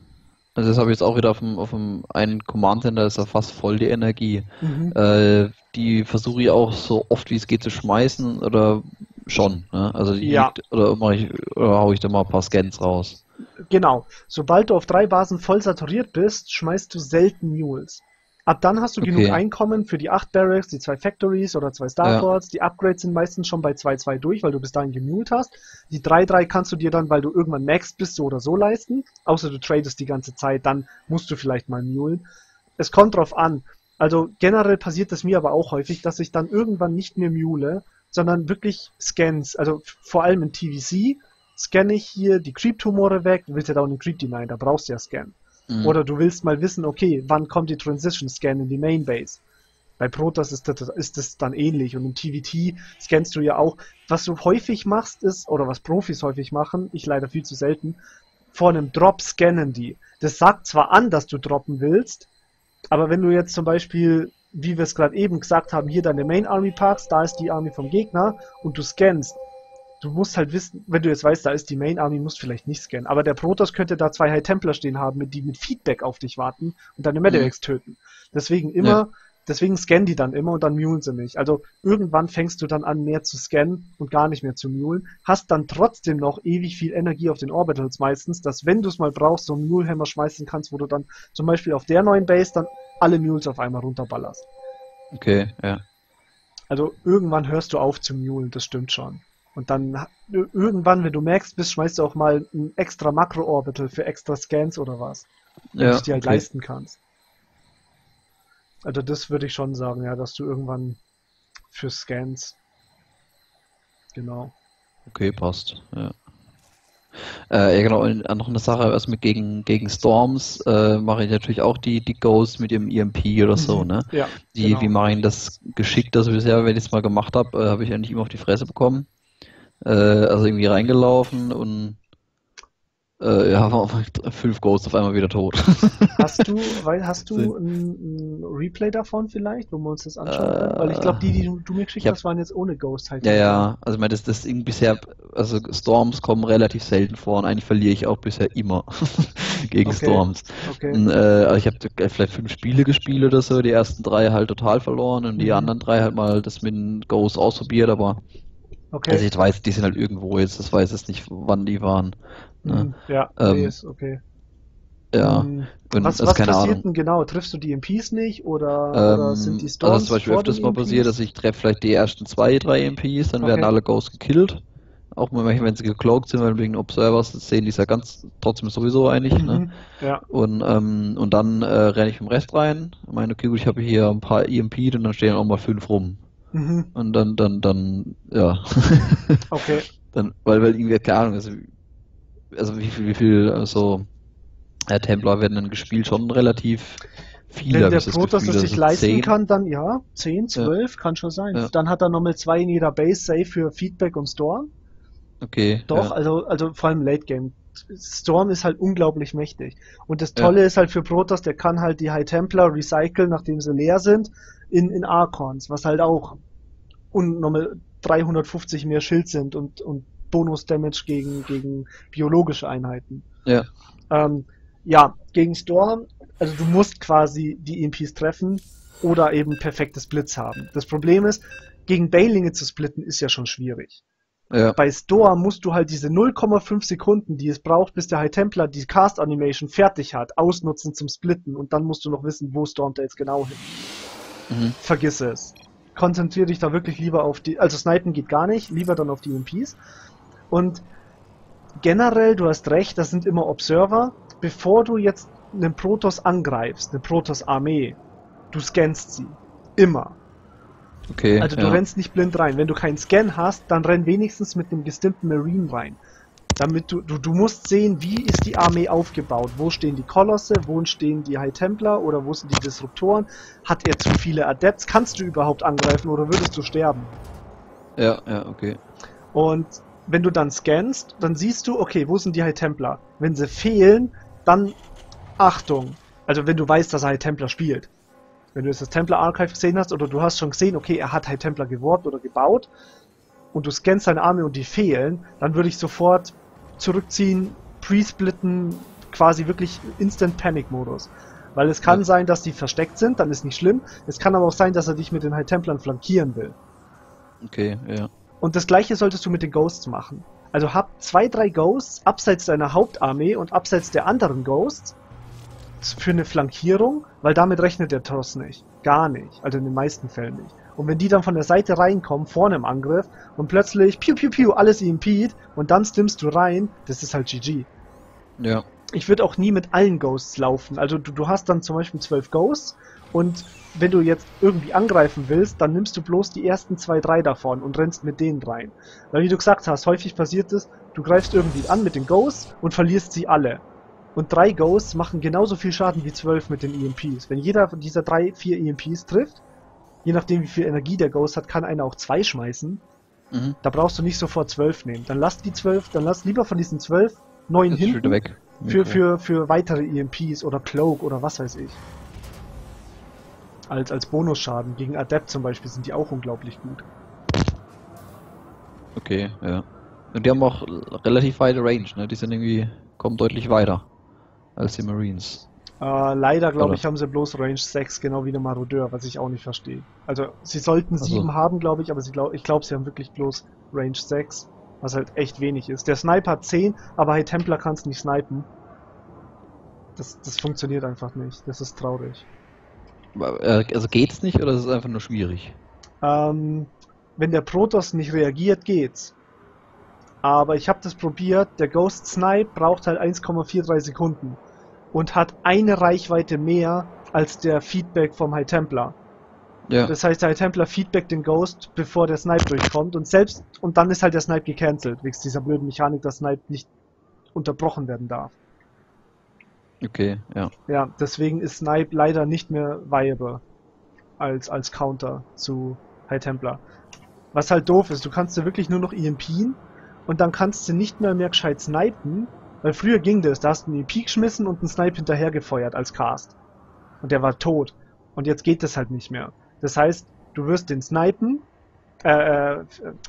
also das habe ich jetzt auch wieder auf dem, auf dem einen Command Center, ist ja fast voll die Energie. Mhm. Äh, die versuche ich auch so oft wie es geht zu schmeißen oder schon. Ne? Also die, ja. oder, mache ich, oder hau ich da mal ein paar Scans raus. Genau. Sobald du auf drei Basen voll saturiert bist, schmeißt du selten Mules. Ab dann hast du okay. genug Einkommen für die 8 Barracks, die zwei Factories oder zwei Starports. Ja. Die Upgrades sind meistens schon bei 2-2 durch, weil du bis dahin gemult hast. Die 3-3 kannst du dir dann, weil du irgendwann maxed bist, so oder so leisten. Außer du tradest die ganze Zeit, dann musst du vielleicht mal mulen. Es kommt drauf an. Also generell passiert es mir aber auch häufig, dass ich dann irgendwann nicht mehr mule, sondern wirklich Scans. Also vor allem in TVC scanne ich hier die Creep-Tumore weg. Du willst ja da auch einen Creep Deny, da brauchst du ja Scan. Mhm. Oder du willst mal wissen, okay, wann kommt die Transition Scan in die Main Base? Bei Protoss ist das, ist das dann ähnlich und im TVT scannst du ja auch. Was du häufig machst ist, oder was Profis häufig machen, ich leider viel zu selten, vor einem Drop scannen die. Das sagt zwar an, dass du droppen willst, aber wenn du jetzt zum Beispiel, wie wir es gerade eben gesagt haben, hier deine Main Army parkst, da ist die Army vom Gegner und du scannst, du musst halt wissen, wenn du jetzt weißt, da ist die Main Army, musst vielleicht nicht scannen. Aber der Protoss könnte da zwei High Templar stehen haben, die mit Feedback auf dich warten und deine Medivacs mhm. töten. Deswegen immer ja. Deswegen scannen die dann immer und dann mulen sie nicht. Also irgendwann fängst du dann an, mehr zu scannen und gar nicht mehr zu mulen. Hast dann trotzdem noch ewig viel Energie auf den Orbitals meistens, dass wenn du es mal brauchst, so einen Mulehammer schmeißen kannst, wo du dann zum Beispiel auf der neuen Base dann alle Mules auf einmal runterballerst. Okay, ja. Also irgendwann hörst du auf zu mulen, das stimmt schon. Und dann irgendwann, wenn du merkst bist, schmeißt du auch mal ein extra Makro-Orbital für extra Scans oder was. Wenn ja, du dir halt okay. leisten kannst. Also das würde ich schon sagen, ja, dass du irgendwann für Scans. Genau. Okay, passt. Ja. Äh, ja genau, und noch eine Sache, mit gegen, gegen Storms äh, mache ich natürlich auch die, die Ghosts mit dem EMP oder so, mhm. ne? Ja, die, genau. Wie mache ich das geschickt, also bisher, wenn ich es mal gemacht habe, äh, habe ich eigentlich immer auf die Fresse bekommen. Äh, also irgendwie reingelaufen und äh, ja, war fünf Ghosts auf einmal wieder tot. <laughs> hast du, weil, hast du ein, ein, Replay davon vielleicht, wo wir uns das anschauen können? Weil ich glaube, die, die du, du mir geschickt hast, waren jetzt ohne Ghost halt. Ja, ja, also ich meine, das, das bisher, also Storms kommen relativ selten vor und eigentlich verliere ich auch bisher immer <laughs> gegen okay. Storms. Okay. Und, äh, ich habe vielleicht fünf Spiele gespielt oder so, die ersten drei halt total verloren und die mhm. anderen drei halt mal das mit Ghost ausprobiert, aber Okay. Also ich weiß, die sind halt irgendwo jetzt, das weiß ich nicht, wann die waren. Ne? Mhm, ja, ähm, nee, ist okay. Ja. Ähm, wenn, was was passiert Ahnung. denn genau? Triffst du die MPs nicht oder, ähm, oder sind die Storms? Also zum Beispiel öfters mal passiert, dass ich treffe vielleicht die ersten zwei, drei MPs, dann okay. werden alle Ghosts gekillt. Auch wenn sie gecloakt sind, weil wegen Observers sehen die es ja ganz trotzdem sowieso eigentlich. Ne? Mhm, ne? ja. Und, ähm, und dann äh, renne ich im Rest rein. Meine, okay, gut, ich habe hier ein paar EMP und dann stehen auch mal fünf rum. Mhm. Und dann, dann, dann, ja. <laughs> okay. Dann, weil, weil irgendwie, keine Ahnung, also, also wie viel, wie viel, also, ja, Templar werden dann gespielt schon relativ viele. Wenn der Protoss es sich leisten 10. kann, dann ja, 10, 12, ja. kann schon sein. Ja. Dann hat er nochmal zwei in jeder Base Safe für Feedback und Storm. Okay. Doch, ja. also, also vor allem Late Game. Storm ist halt unglaublich mächtig. Und das Tolle ist halt für Protoss, der kann halt die High Templar recyceln, nachdem sie leer sind, in, in Archons, was halt auch und nochmal 350 mehr Schild sind und, und Bonus-Damage gegen, gegen biologische Einheiten. Ja. Ähm, ja, gegen Storm, also du musst quasi die EMPs treffen oder eben perfektes Blitz haben. Das Problem ist, gegen Bailinge zu splitten ist ja schon schwierig. Ja. Bei Storm musst du halt diese 0,5 Sekunden, die es braucht, bis der High Templar die Cast Animation fertig hat, ausnutzen zum Splitten und dann musst du noch wissen, wo stormt er jetzt genau hin. Mhm. Vergiss es. Konzentriere dich da wirklich lieber auf die, also Snipen geht gar nicht, lieber dann auf die EMPs. Und generell, du hast recht, das sind immer Observer, bevor du jetzt einen Protoss angreifst, eine Protoss-Armee, du scannst sie. Immer. Okay. Also du ja. rennst nicht blind rein. Wenn du keinen Scan hast, dann renn wenigstens mit einem gestimmten Marine rein. Damit du, du, du musst sehen, wie ist die Armee aufgebaut. Wo stehen die Kolosse, wo stehen die High Templar oder wo sind die Disruptoren? Hat er zu viele Adepts? Kannst du überhaupt angreifen oder würdest du sterben? Ja, ja, okay. Und wenn du dann scannst, dann siehst du, okay, wo sind die High Templar? Wenn sie fehlen, dann Achtung. Also wenn du weißt, dass er High Templar spielt. Wenn du jetzt das Templar Archive gesehen hast oder du hast schon gesehen, okay, er hat High Templar geworbt oder gebaut und du scannst seine Arme und die fehlen, dann würde ich sofort zurückziehen, pre-splitten, quasi wirklich Instant Panic Modus. Weil es kann ja. sein, dass die versteckt sind, dann ist nicht schlimm. Es kann aber auch sein, dass er dich mit den High Templern flankieren will. Okay, ja. Und das gleiche solltest du mit den Ghosts machen. Also hab zwei, drei Ghosts abseits deiner Hauptarmee und abseits der anderen Ghosts für eine Flankierung, weil damit rechnet der Toss nicht. Gar nicht. Also in den meisten Fällen nicht. Und wenn die dann von der Seite reinkommen, vorne im Angriff, und plötzlich piu piu piu, alles EMP'd, und dann stimmst du rein, das ist halt GG. Ja. Ich würde auch nie mit allen Ghosts laufen. Also du, du hast dann zum Beispiel zwölf Ghosts, und wenn du jetzt irgendwie angreifen willst, dann nimmst du bloß die ersten zwei, drei davon und rennst mit denen rein. Weil wie du gesagt hast, häufig passiert es, du greifst irgendwie an mit den Ghosts und verlierst sie alle. Und drei Ghosts machen genauso viel Schaden wie zwölf mit den EMPs. Wenn jeder von dieser drei, vier EMPs trifft, je nachdem wie viel Energie der Ghost hat, kann einer auch zwei schmeißen. Mhm. Da brauchst du nicht sofort zwölf nehmen. Dann lass die zwölf, dann lass lieber von diesen zwölf neun hinten weg. Für, für, für weitere EMPs oder Cloak oder was weiß ich. Als, als Bonusschaden. Gegen Adept zum Beispiel sind die auch unglaublich gut. Okay, ja. Und die haben auch relativ weite Range, ne? Die sind irgendwie, kommen deutlich weiter als die Marines. Äh, leider, glaube ich, haben sie bloß Range 6, genau wie der Marodeur, was ich auch nicht verstehe. Also, sie sollten 7 also. haben, glaube ich, aber sie glaub, ich glaube, sie haben wirklich bloß Range 6, was halt echt wenig ist. Der Sniper hat 10, aber High Templar kannst nicht snipen. Das, das funktioniert einfach nicht. Das ist traurig. Äh, also geht's nicht oder ist es einfach nur schwierig? Ähm, wenn der Protoss nicht reagiert, geht's. Aber ich habe das probiert, der Ghost Snipe braucht halt 1,43 Sekunden und hat eine Reichweite mehr als der Feedback vom High Templar. Ja. Das heißt, der High Templar feedback den Ghost, bevor der Snipe durchkommt und selbst, und dann ist halt der Snipe gecancelt, wegen dieser blöden Mechanik, dass Snipe nicht unterbrochen werden darf. Okay, ja. Ja, deswegen ist Snipe leider nicht mehr viable als, als Counter zu High Templar. Was halt doof ist, du kannst ja wirklich nur noch EMPen und dann kannst du nicht mehr mehr gescheit snipen, weil früher ging das, da hast du einen Peak geschmissen und einen Snipe hinterher gefeuert als Cast. Und der war tot. Und jetzt geht das halt nicht mehr. Das heißt, du wirst den Snipen, äh, äh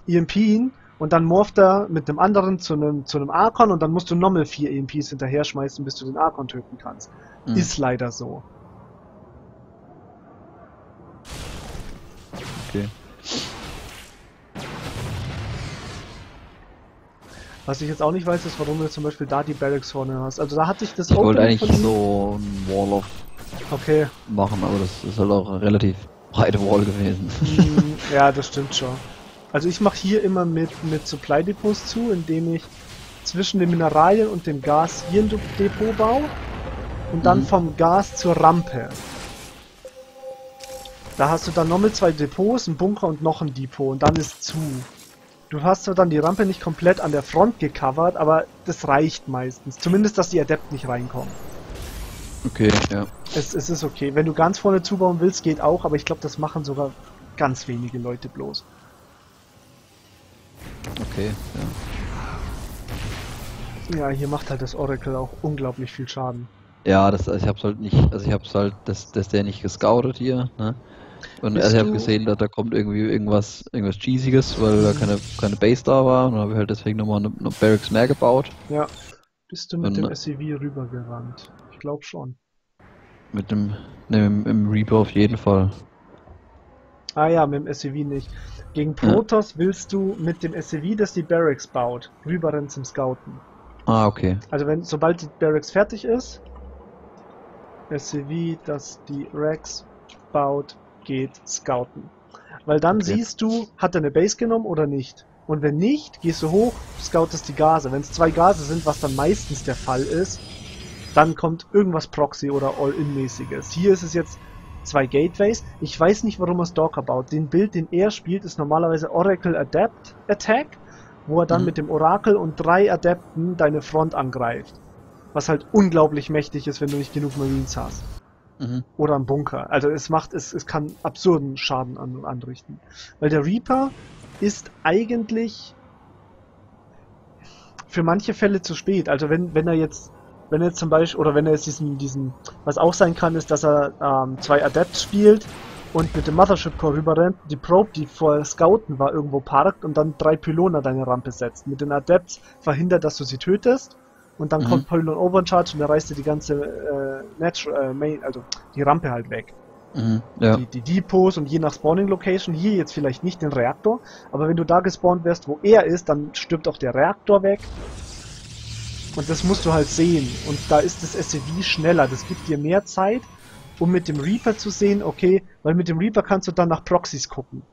EMPen und dann morpht er mit dem anderen zu einem, zu einem Archon und dann musst du nochmal vier EMPs hinterher schmeißen, bis du den Archon töten kannst. Mhm. Ist leider so. Was ich jetzt auch nicht weiß, ist, warum du zum Beispiel da die Barracks vorne hast. Also da hatte ich das Ich wollte eigentlich so ein Wall of okay. machen, aber das ist halt auch eine relativ breite Wall gewesen. Hm, ja, das stimmt schon. Also ich mache hier immer mit, mit Supply Depots zu, indem ich zwischen den Mineralien und dem Gas hier ein Depot baue und dann mhm. vom Gas zur Rampe. Da hast du dann nochmal zwei Depots, ein Bunker und noch ein Depot und dann ist zu. Du hast zwar dann die Rampe nicht komplett an der Front gecovert, aber das reicht meistens. Zumindest, dass die Adepten nicht reinkommen. Okay, ja. Es, es ist okay. Wenn du ganz vorne zubauen willst, geht auch, aber ich glaube, das machen sogar ganz wenige Leute bloß. Okay, ja. Ja, hier macht halt das Oracle auch unglaublich viel Schaden. Ja, das, also ich hab's halt nicht, also ich hab's halt, das, das der nicht gescoutet hier, ne? Und also ich habe gesehen, da, da kommt irgendwie irgendwas, irgendwas Cheesiges, weil da keine, keine Base da war. Und dann habe ich halt deswegen nochmal eine, eine Barracks mehr gebaut. Ja. Bist du mit und, dem SCV rübergerannt? Ich glaube schon. Mit dem, ne, im, im Reaper auf jeden Fall. Ah ja, mit dem SCV nicht. Gegen Protoss ja. willst du mit dem SCV, das die Barracks baut, rüberrennen zum Scouten. Ah, okay. Also wenn, sobald die Barracks fertig ist, SCV, das die Rex baut, geht scouten. Weil dann okay. siehst du, hat er eine Base genommen oder nicht. Und wenn nicht, gehst du hoch, scoutest die Gase. Wenn es zwei Gase sind, was dann meistens der Fall ist, dann kommt irgendwas Proxy oder All-In-mäßiges. Hier ist es jetzt zwei Gateways. Ich weiß nicht, warum er Stalker baut. Den Bild, den er spielt, ist normalerweise Oracle Adept Attack, wo er dann mhm. mit dem Orakel und drei Adepten deine Front angreift. Was halt unglaublich mächtig ist, wenn du nicht genug Marines hast. Mhm. Oder ein Bunker. Also es macht, es, es kann absurden Schaden an, anrichten. Weil der Reaper ist eigentlich für manche Fälle zu spät. Also wenn, wenn er jetzt, wenn er jetzt zum Beispiel, oder wenn er jetzt diesen, diesen, was auch sein kann, ist, dass er ähm, zwei Adepts spielt und mit dem Mothership Core rüberrennt, die Probe, die vor Scouten war, irgendwo parkt und dann drei Pyloner deine Rampe setzt. Mit den Adepts verhindert, dass du sie tötest und dann mhm. kommt Pylon Overcharge und der reißt dir die ganze äh, Natural, äh, Main, also die Rampe halt weg. Mhm, ja. die, die Depots und je nach Spawning Location, hier jetzt vielleicht nicht den Reaktor, aber wenn du da gespawnt wärst, wo er ist, dann stirbt auch der Reaktor weg. Und das musst du halt sehen. Und da ist das SCV schneller. Das gibt dir mehr Zeit, um mit dem Reaper zu sehen, okay, weil mit dem Reaper kannst du dann nach Proxys gucken.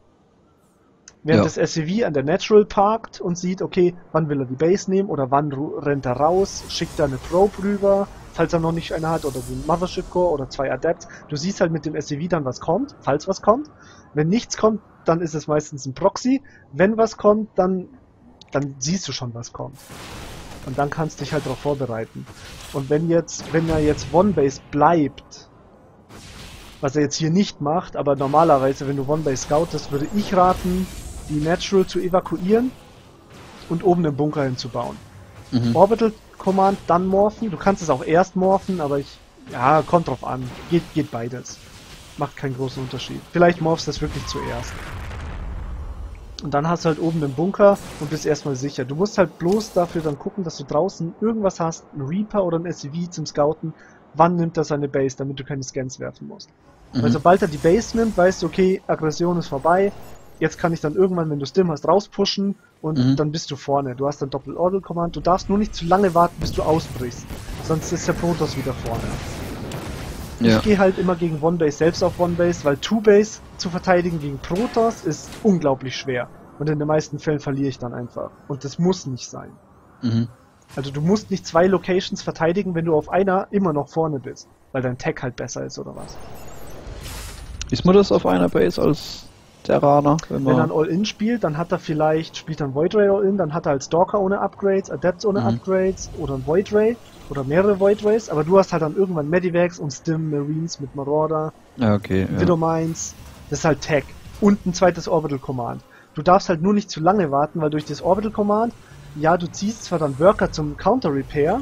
Während ja. das SCV an der Natural parkt und sieht, okay, wann will er die Base nehmen oder wann rennt er raus, schickt er eine Probe rüber, falls er noch nicht eine hat, oder den Mothership Core oder zwei Adepts. Du siehst halt mit dem SCV dann, was kommt, falls was kommt. Wenn nichts kommt, dann ist es meistens ein Proxy. Wenn was kommt, dann, dann siehst du schon, was kommt. Und dann kannst du dich halt darauf vorbereiten. Und wenn jetzt, wenn er jetzt One-Base bleibt, was er jetzt hier nicht macht, aber normalerweise, wenn du One-Base scoutest, würde ich raten, die Natural zu evakuieren und oben den Bunker hinzubauen. Mhm. Orbital Command dann morphen. Du kannst es auch erst morphen, aber ich. Ja, kommt drauf an. Geht, geht beides. Macht keinen großen Unterschied. Vielleicht morphst du das wirklich zuerst. Und dann hast du halt oben den Bunker und bist erstmal sicher. Du musst halt bloß dafür dann gucken, dass du draußen irgendwas hast, ein Reaper oder ein SUV zum Scouten. Wann nimmt er seine Base, damit du keine Scans werfen musst. Mhm. Weil sobald er die Base nimmt, weißt du, okay, Aggression ist vorbei, jetzt kann ich dann irgendwann, wenn du Stim hast, rauspushen und mhm. dann bist du vorne. Du hast dann Doppel-Order-Command. Du darfst nur nicht zu lange warten, bis du ausbrichst. Sonst ist der Protoss wieder vorne. Ja. Ich gehe halt immer gegen One-Base selbst auf One-Base, weil Two-Base zu verteidigen gegen Protoss ist unglaublich schwer. Und in den meisten Fällen verliere ich dann einfach. Und das muss nicht sein. Mhm. Also du musst nicht zwei Locations verteidigen, wenn du auf einer immer noch vorne bist. Weil dein Tag halt besser ist oder was. Ist man das auf einer Base als Terraner. Wenn, wenn er ein All-In spielt, dann hat er vielleicht, spielt er ein Void Ray All-In, dann hat er als Stalker ohne Upgrades, Adepts ohne mhm. Upgrades oder ein Void Ray oder mehrere Void Rays, aber du hast halt dann irgendwann Medivacs und Stim Marines mit Marauder, ja, okay, Widow Mines, das ist halt Tech und ein zweites Orbital Command. Du darfst halt nur nicht zu lange warten, weil durch das Orbital Command, ja, du ziehst zwar dann Worker zum Counter Repair,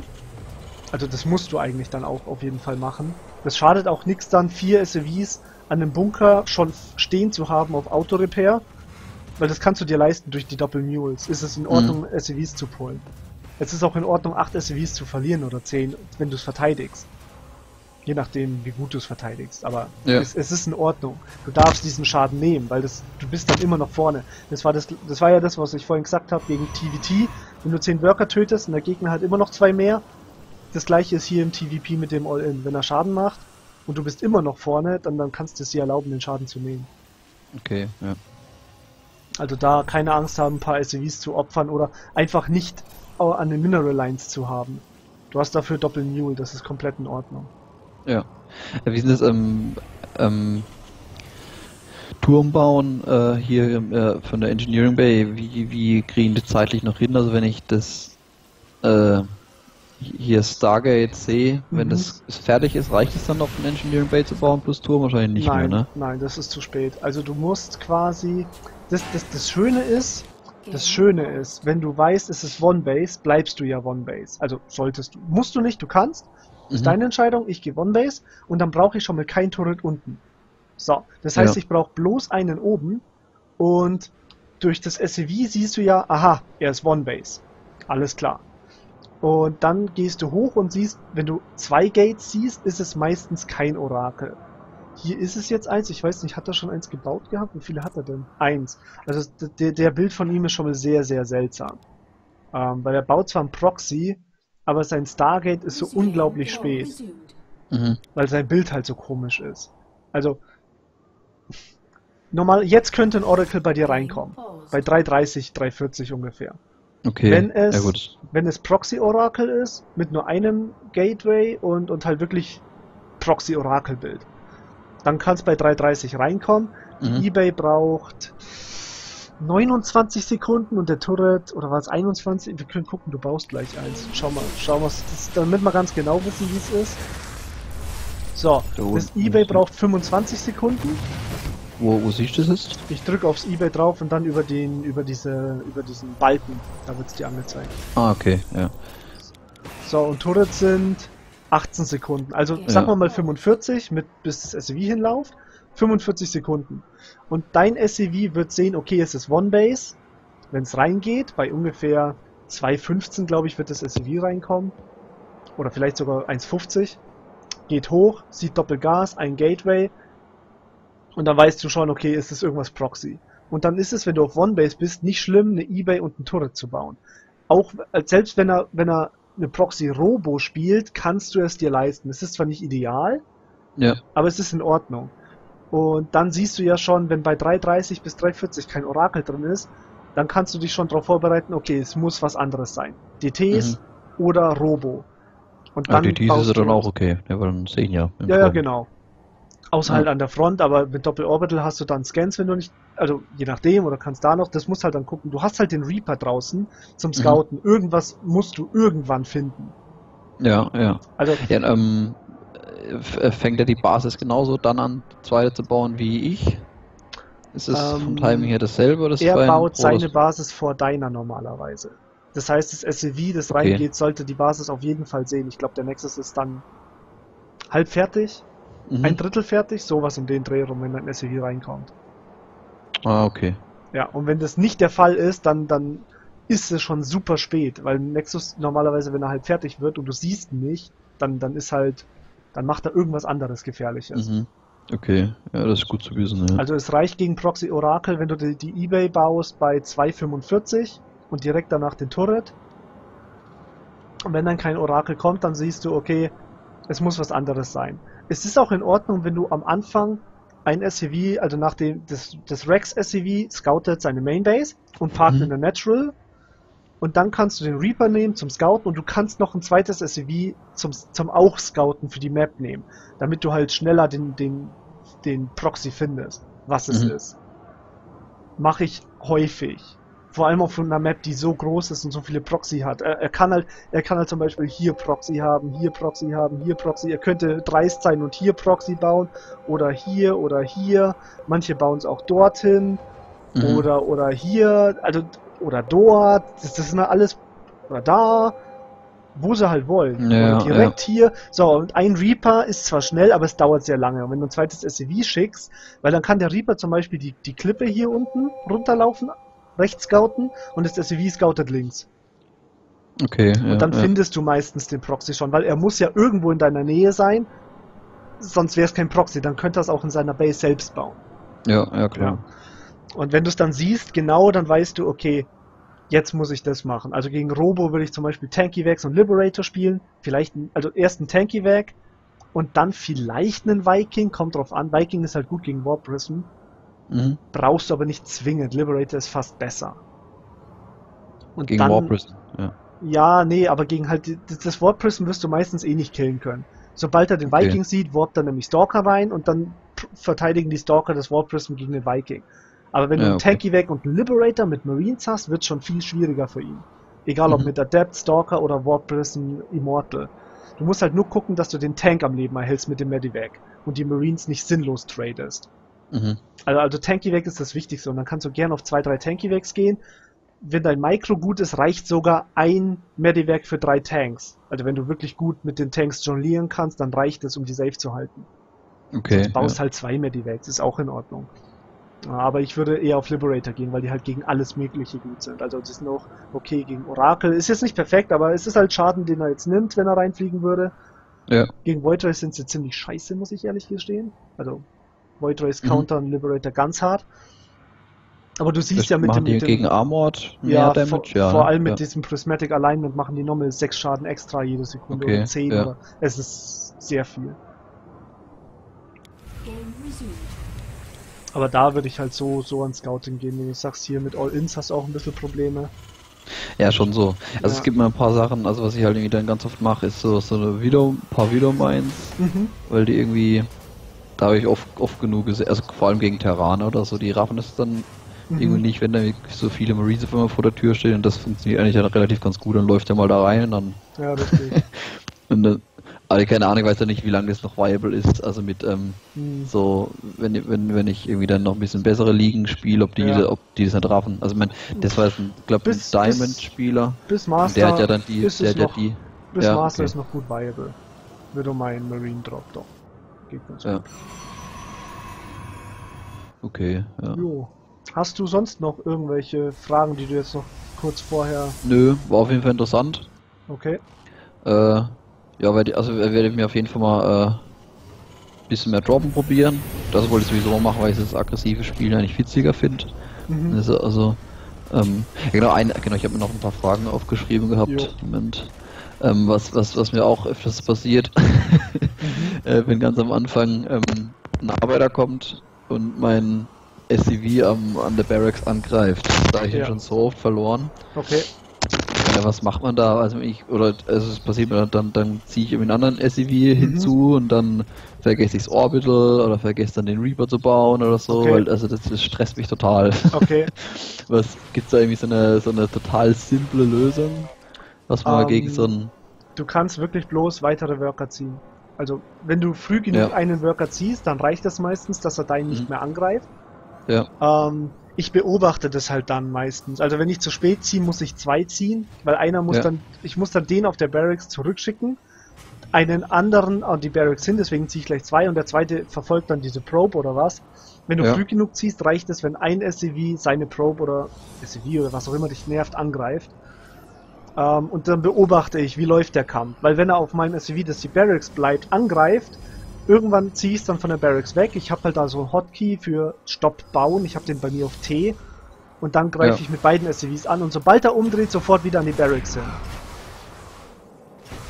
also das musst du eigentlich dann auch auf jeden Fall machen. Das schadet auch nichts dann, vier SUVs an dem Bunker schon stehen zu haben auf Autorepair, weil das kannst du dir leisten durch die Doppel-Mules. Ist es in Ordnung, mhm. SUVs zu pullen. Es ist auch in Ordnung, 8 SUVs zu verlieren oder 10, wenn du es verteidigst. Je nachdem, wie gut du es verteidigst. Aber ja. es, es, ist in Ordnung. Du darfst diesen Schaden nehmen, weil das, du bist dann immer noch vorne. Das war, das, das war ja das, was ich vorhin gesagt habe gegen TVT. Wenn du 10 Worker tötest und der Gegner hat immer noch zwei mehr, das gleiche ist hier im TVP mit dem All-In. Wenn er Schaden macht und du bist immer noch vorne, dann, dann kannst du es dir erlauben, den Schaden zu nehmen. Okay, ja. Also da keine Angst haben, ein paar SUVs zu opfern oder einfach nicht an den Mineral Lines zu haben. Du hast dafür Doppel-Mule, das ist komplett in Ordnung. Ja. Wie sind das ähm, ähm, Turm bauen äh, hier äh, von der Engineering Bay? Wie, wie kriegen die zeitlich noch hin? Also wenn ich das äh, hier Stargate sehe, wenn mhm. das fertig ist, reicht es dann noch, ein Engineering Bay zu bauen plus Turm? Wahrscheinlich nicht nein, mehr, ne? Nein, das ist zu spät. Also du musst quasi. Das, das, das Schöne ist, das Schöne ist, wenn du weißt, es ist One Base, bleibst du ja One Base. Also solltest du. Musst du nicht, du kannst. Ist mhm. deine Entscheidung, ich gehe One Base und dann brauche ich schon mal kein Turret unten. So, das heißt, ja. ich brauche bloß einen oben und durch das SUV siehst du ja, aha, er ist One Base. Alles klar. Und dann gehst du hoch und siehst, wenn du zwei Gates siehst, ist es meistens kein Orakel. Hier ist es jetzt eins. Ich weiß nicht, hat er schon eins gebaut gehabt? Wie viele hat er denn? Eins. Also der, der Bild von ihm ist schon mal sehr, sehr seltsam. Ähm, weil er baut zwar ein Proxy, aber sein Stargate ist so unglaublich spät. Mhm. Weil sein Bild halt so komisch ist. Also, normal, jetzt könnte ein Oracle bei dir reinkommen. Bei 330, 340 ungefähr. Okay. Wenn es, ja, wenn es Proxy-Oracle ist, mit nur einem Gateway und, und halt wirklich Proxy-Oracle-Bild dann kann es bei 3,30 reinkommen. Mhm. eBay braucht 29 Sekunden und der Turret, oder war es 21? Wir können gucken, du baust gleich eins. Schau mal, schau mal, das, damit wir ganz genau wissen, wie es ist. So, das eBay braucht 25 Sekunden. Wo, wo siehst du das jetzt? Ich drücke aufs eBay drauf und dann über den, über diese, über diesen Balken, da wird es dir angezeigt. Ah, okay, ja. So, und Turrets sind 18 Sekunden. Also ja. sagen wir mal 45, mit, bis das SUV hinläuft. 45 Sekunden. Und dein SUV wird sehen, okay, es ist One Base. Wenn es reingeht, bei ungefähr 2,15 glaube ich, wird das SUV reinkommen. Oder vielleicht sogar 1,50. Geht hoch, sieht Doppelgas, ein Gateway. Und dann weißt du schon, okay, ist das irgendwas Proxy. Und dann ist es, wenn du auf One Base bist, nicht schlimm, eine Ebay und ein Turret zu bauen. Auch äh, selbst wenn er, wenn er eine Proxy-Robo spielt, kannst du es dir leisten. Es ist zwar nicht ideal, ja. aber es ist in Ordnung. Und dann siehst du ja schon, wenn bei 3.30 bis 3.40 kein Orakel drin ist, dann kannst du dich schon darauf vorbereiten, okay, es muss was anderes sein. DTs mhm. oder Robo. Und dann ja, DTs ist dann auch okay, ja, weil dann sehen ja. Ja, ja, genau. Außer ja. halt an der Front, aber mit Doppelorbital hast du dann Scans, wenn du nicht, also je nachdem, oder kannst da noch, das musst halt dann gucken. Du hast halt den Reaper draußen zum mhm. Scouten. Mhm. Irgendwas musst du irgendwann finden. Ja, ja. Also, ja, ähm, fängt er die Basis genauso dann an, zweite zu bauen wie ich? Ist es ähm, vom Timing her dasselbe oder ist Er baut seine Basis vor deiner normalerweise. Das heißt, das SUV, das okay. reingeht, sollte die Basis auf jeden Fall sehen. Ich glaube, der Nexus ist dann halb fertig Mhm. Ein Drittel fertig, sowas um den Dreh rum, wenn ein SUV reinkommt. Ah, okay. Ja, und wenn das nicht der Fall ist, dann, dann ist es schon super spät, weil Nexus normalerweise, wenn er halt fertig wird und du siehst ihn nicht, dann, dann ist halt, dann macht er irgendwas anderes Gefährliches. Mhm. Okay, ja, das ist gut zu wissen. Ja. Also es reicht gegen Proxy Oracle, wenn du die, die Ebay baust bei 2,45 und direkt danach den Turret. Und wenn dann kein Orakel kommt, dann siehst du, okay, es muss was anderes sein. Es ist auch in Ordnung, wenn du am Anfang ein SUV, also nach dem das, das Rex SUV scoutet seine Mainbase und parkt mhm. in der Natural und dann kannst du den Reaper nehmen zum Scouten und du kannst noch ein zweites SUV zum, zum auch Scouten für die Map nehmen, damit du halt schneller den, den, den Proxy findest, was es mhm. ist. Mache ich häufig vor allem auf einer Map, die so groß ist und so viele Proxy hat. Er, er, kann halt, er kann halt zum Beispiel hier Proxy haben, hier Proxy haben, hier Proxy. Er könnte dreist sein und hier Proxy bauen oder hier oder hier. Manche bauen es auch dorthin mhm. oder oder hier, also oder dort. Das, das ist alles oder da, wo sie halt wollen. Ja, direkt ja. hier. So, und ein Reaper ist zwar schnell, aber es dauert sehr lange. Und wenn du ein zweites SUV schickst, weil dann kann der Reaper zum Beispiel die, die Klippe hier unten runterlaufen, rechts scouten und das SUV scoutet links. Okay. Und ja, dann ja. findest du meistens den Proxy schon, weil er muss ja irgendwo in deiner Nähe sein, sonst wäre es kein Proxy, dann könnte er es auch in seiner Base selbst bauen. Ja, ja, klar. Ja. Und wenn du es dann siehst, genau, dann weißt du, okay, jetzt muss ich das machen. Also gegen Robo will ich zum Beispiel Tanky Vax und Liberator spielen. Vielleicht, also erst ein Tanky Vac und dann vielleicht einen Viking, kommt drauf an. Viking ist halt gut gegen Warp Prism. Mhm. Brauchst du aber nicht zwingend. Liberator ist fast besser. Und gegen dann, Warp Prism, ja. Ja, nee, aber gegen halt das Warp Prism wirst du meistens eh nicht killen können. Sobald er den okay. Viking sieht, warpt er nämlich Stalker rein und dann verteidigen die Stalker das Warp Prism gegen den Viking. Aber wenn ja, du einen okay. Tanky weg und einen Liberator mit Marines hast, wird es schon viel schwieriger für ihn. Egal ob mhm. mit Adept, Stalker oder Warp Prism Immortal. Du musst halt nur gucken, dass du den Tank am Leben erhältst mit dem Medivac und die Marines nicht sinnlos tradest. Mhm. Also, also Tanky weg ist das Wichtigste und dann kannst du gerne auf zwei, drei Tanky Wegs gehen wenn dein Micro gut ist, reicht sogar ein Medivac für drei Tanks. Also wenn du wirklich gut mit den Tanks jonglieren kannst, dann reicht es, um die safe zu halten. Okay. Du baust ja. halt zwei Medivacs, ist auch in Ordnung. Aber ich würde eher auf Liberator gehen, weil die halt gegen alles Mögliche gut sind. Also die sind auch okay gegen Orakel. Ist jetzt nicht perfekt, aber es ist halt Schaden, den er jetzt nimmt, wenn er reinfliegen würde. Ja. Gegen Void Race sind sie ziemlich scheiße, muss ich ehrlich gestehen. Also Void Race mhm. countern Liberator ganz hart. Aber du siehst das ja mit dem, mit dem, gegen Armored mehr ja, Damage, vor, ja. Vor allem mit ja. diesem Prismatic Alignment machen die nochmal 6 Schaden extra jede Sekunde okay, oder 10 ja. oder es ist sehr viel. Aber da würde ich halt so, so an Scouting gehen, wenn du sagst, hier mit All-Ins hast du auch ein bisschen Probleme. Ja, schon so. Also ja. es gibt mal ein paar Sachen, also was ich halt irgendwie dann ganz oft mache, ist so, so eine Video, ein paar Videomines, mhm. weil die irgendwie, da habe ich oft, oft genug gesehen, also vor allem gegen Terraner oder so, die raffen es dann Mhm. Irgendwie nicht, wenn da so viele Marines auf einmal vor der Tür stehen und das funktioniert eigentlich relativ ganz gut, dann läuft er mal da rein und dann. Ja, richtig. <laughs> und dann, also keine Ahnung, weiß ja nicht, wie lange das noch viable ist. Also mit ähm, mhm. so, wenn, wenn, wenn ich irgendwie dann noch ein bisschen bessere Ligen spiele, ob die, ja. ob die das nicht raffen. Also mein, das war jetzt ein, glaub, ein Diamond-Spieler. Bis Master. Der hat ja dann die, der hat ja die. Bis ja, Master okay. ist noch gut viable. Würde mein Marine Drop doch. Geht ganz ja. gut. Okay, ja. Jo. Hast du sonst noch irgendwelche Fragen, die du jetzt noch kurz vorher. Nö, war auf jeden Fall interessant. Okay. Äh, ja, werde, also werde ich mir auf jeden Fall mal äh, bisschen mehr Droppen probieren. Das wollte ich sowieso machen, weil ich das aggressive Spielen eigentlich witziger finde. Mhm. Also, also ähm, genau, ein, genau, ich habe mir noch ein paar Fragen aufgeschrieben gehabt. Moment. Ähm, was, was, was mir auch öfters passiert. <laughs> äh, wenn ganz am Anfang ähm, ein Arbeiter kommt und mein SCV am, an der Barracks angreift. Da habe ich ja. ihn schon so oft verloren. Okay. Ja, was macht man da? Also ich, oder also es passiert mir dann, dann ziehe ich einen anderen SCV mhm. hinzu und dann vergesse ich das Orbital oder vergesse dann den Reaper zu bauen oder so, okay. weil also das, das, stresst mich total. Okay. <laughs> was gibt's da irgendwie so eine so eine total simple Lösung? Was man um, gegen so ein Du kannst wirklich bloß weitere Worker ziehen. Also wenn du früh genug ja. einen Worker ziehst, dann reicht das meistens, dass er deinen mhm. nicht mehr angreift. Ja. Ähm, ich beobachte das halt dann meistens. Also wenn ich zu spät ziehe, muss ich zwei ziehen, weil einer muss ja. dann, ich muss dann den auf der Barracks zurückschicken, einen anderen an die Barracks hin, deswegen ziehe ich gleich zwei und der zweite verfolgt dann diese Probe oder was. Wenn du ja. früh genug ziehst, reicht es, wenn ein SCV seine Probe oder SCV oder was auch immer dich nervt, angreift. Ähm, und dann beobachte ich, wie läuft der Kampf. Weil wenn er auf meinem SCV, das die Barracks bleibt, angreift, Irgendwann ziehe ich es dann von der Barracks weg. Ich habe halt da so einen Hotkey für Stopp bauen. Ich habe den bei mir auf T. Und dann greife ja. ich mit beiden SCVs an und sobald er umdreht, sofort wieder an die Barracks hin.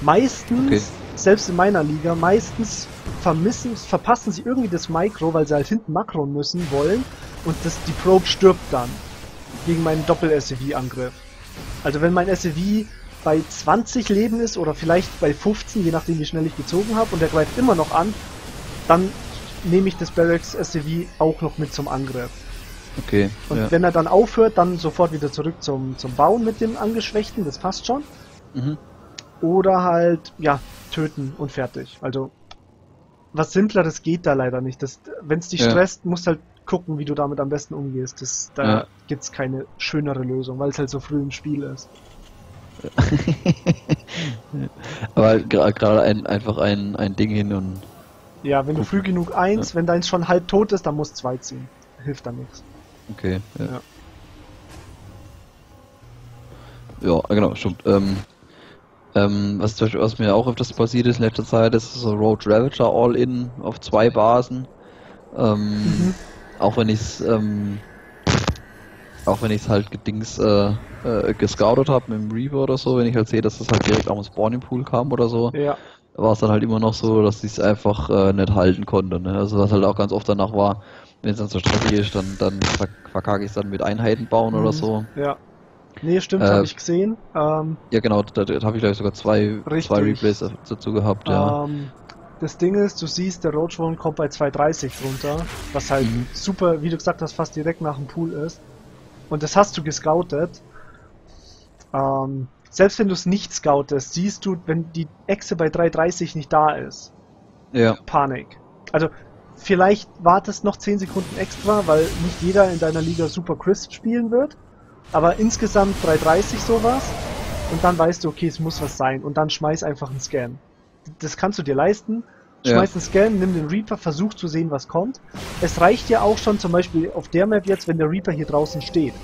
Meistens, okay. selbst in meiner Liga, meistens vermissen, verpassen sie irgendwie das Micro, weil sie halt hinten Makron müssen wollen und das, die Probe stirbt dann gegen meinen Doppel-SCV-Angriff. Also wenn mein SCV bei 20 Leben ist oder vielleicht bei 15, je nachdem wie schnell ich gezogen habe und der greift immer noch an, dann nehme ich das Barracks SCV auch noch mit zum Angriff. Okay. Und ja. wenn er dann aufhört, dann sofort wieder zurück zum, zum Bauen mit dem Angeschwächten, das passt schon. Mhm. Oder halt, ja, töten und fertig. Also, was Simpleres geht da leider nicht. Wenn es dich ja. stresst, musst halt gucken, wie du damit am besten umgehst. Das, da ja. gibt's keine schönere Lösung, weil es halt so früh im Spiel ist. <laughs> Aber gerade ein, einfach ein, ein Ding hin und. Ja, wenn du früh genug eins, ja. wenn deins schon halb tot ist, dann musst zwei ziehen. Hilft dann nichts. Okay, ja. Ja, ja genau, stimmt. Ähm, ähm, was, was mir auch öfters passiert ist in letzter Zeit, ist so Road Ravager All-In auf zwei Basen. Ähm, mhm. Auch wenn ich es ähm, auch wenn ich es halt gedings äh, äh, gescoutet habe mit dem Reaver oder so, wenn ich halt sehe, dass das halt direkt am Spawning Pool kam oder so, ja. war es dann halt immer noch so, dass ich es einfach äh, nicht halten konnte. Ne? Also was halt auch ganz oft danach war, wenn es dann so stressig ist, dann, dann verkacke ich es dann mit Einheiten bauen mhm. oder so. Ja. Nee, stimmt, äh, habe ich gesehen. Ähm, ja, genau, da, da habe ich gleich sogar zwei, zwei Replays dazu gehabt, ja. Ähm, das Ding ist, du siehst, der Roach One kommt bei 2,30 runter, was halt mhm. super, wie du gesagt hast, fast direkt nach dem Pool ist. Und das hast du gescoutet. Ähm, selbst wenn du es nicht scoutest, siehst du, wenn die Echse bei 3,30 nicht da ist. Ja. Panik. Also, vielleicht wartest noch 10 Sekunden extra, weil nicht jeder in deiner Liga super crisp spielen wird. Aber insgesamt 3,30 sowas. Und dann weißt du, okay, es muss was sein. Und dann schmeiß einfach einen Scan das kannst du dir leisten. Schmeiß ja. einen Scan, nimm den Reaper, versuch zu sehen, was kommt. Es reicht ja auch schon zum Beispiel auf der Map jetzt, wenn der Reaper hier draußen steht.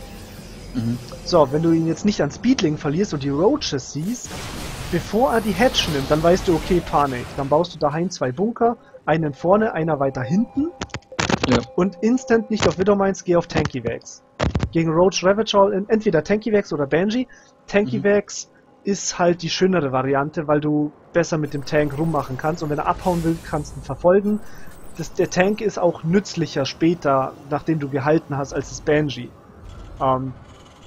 Mhm. So, wenn du ihn jetzt nicht an Speedling verlierst und die Roaches siehst, bevor er die Hedge nimmt, dann weißt du, okay, Panik. Dann baust du daheim zwei Bunker, einen vorne, einer weiter hinten. Ja. Und instant nicht auf Widowmines, geh auf Tankyvax. Gegen Roach Ravage entweder Tankyvax oder Banshee. Tankyvax mhm ist halt die schönere Variante, weil du besser mit dem Tank rummachen kannst und wenn er abhauen will, kannst du ihn verfolgen. Das, der Tank ist auch nützlicher später, nachdem du gehalten hast, als das Banshee. Ähm,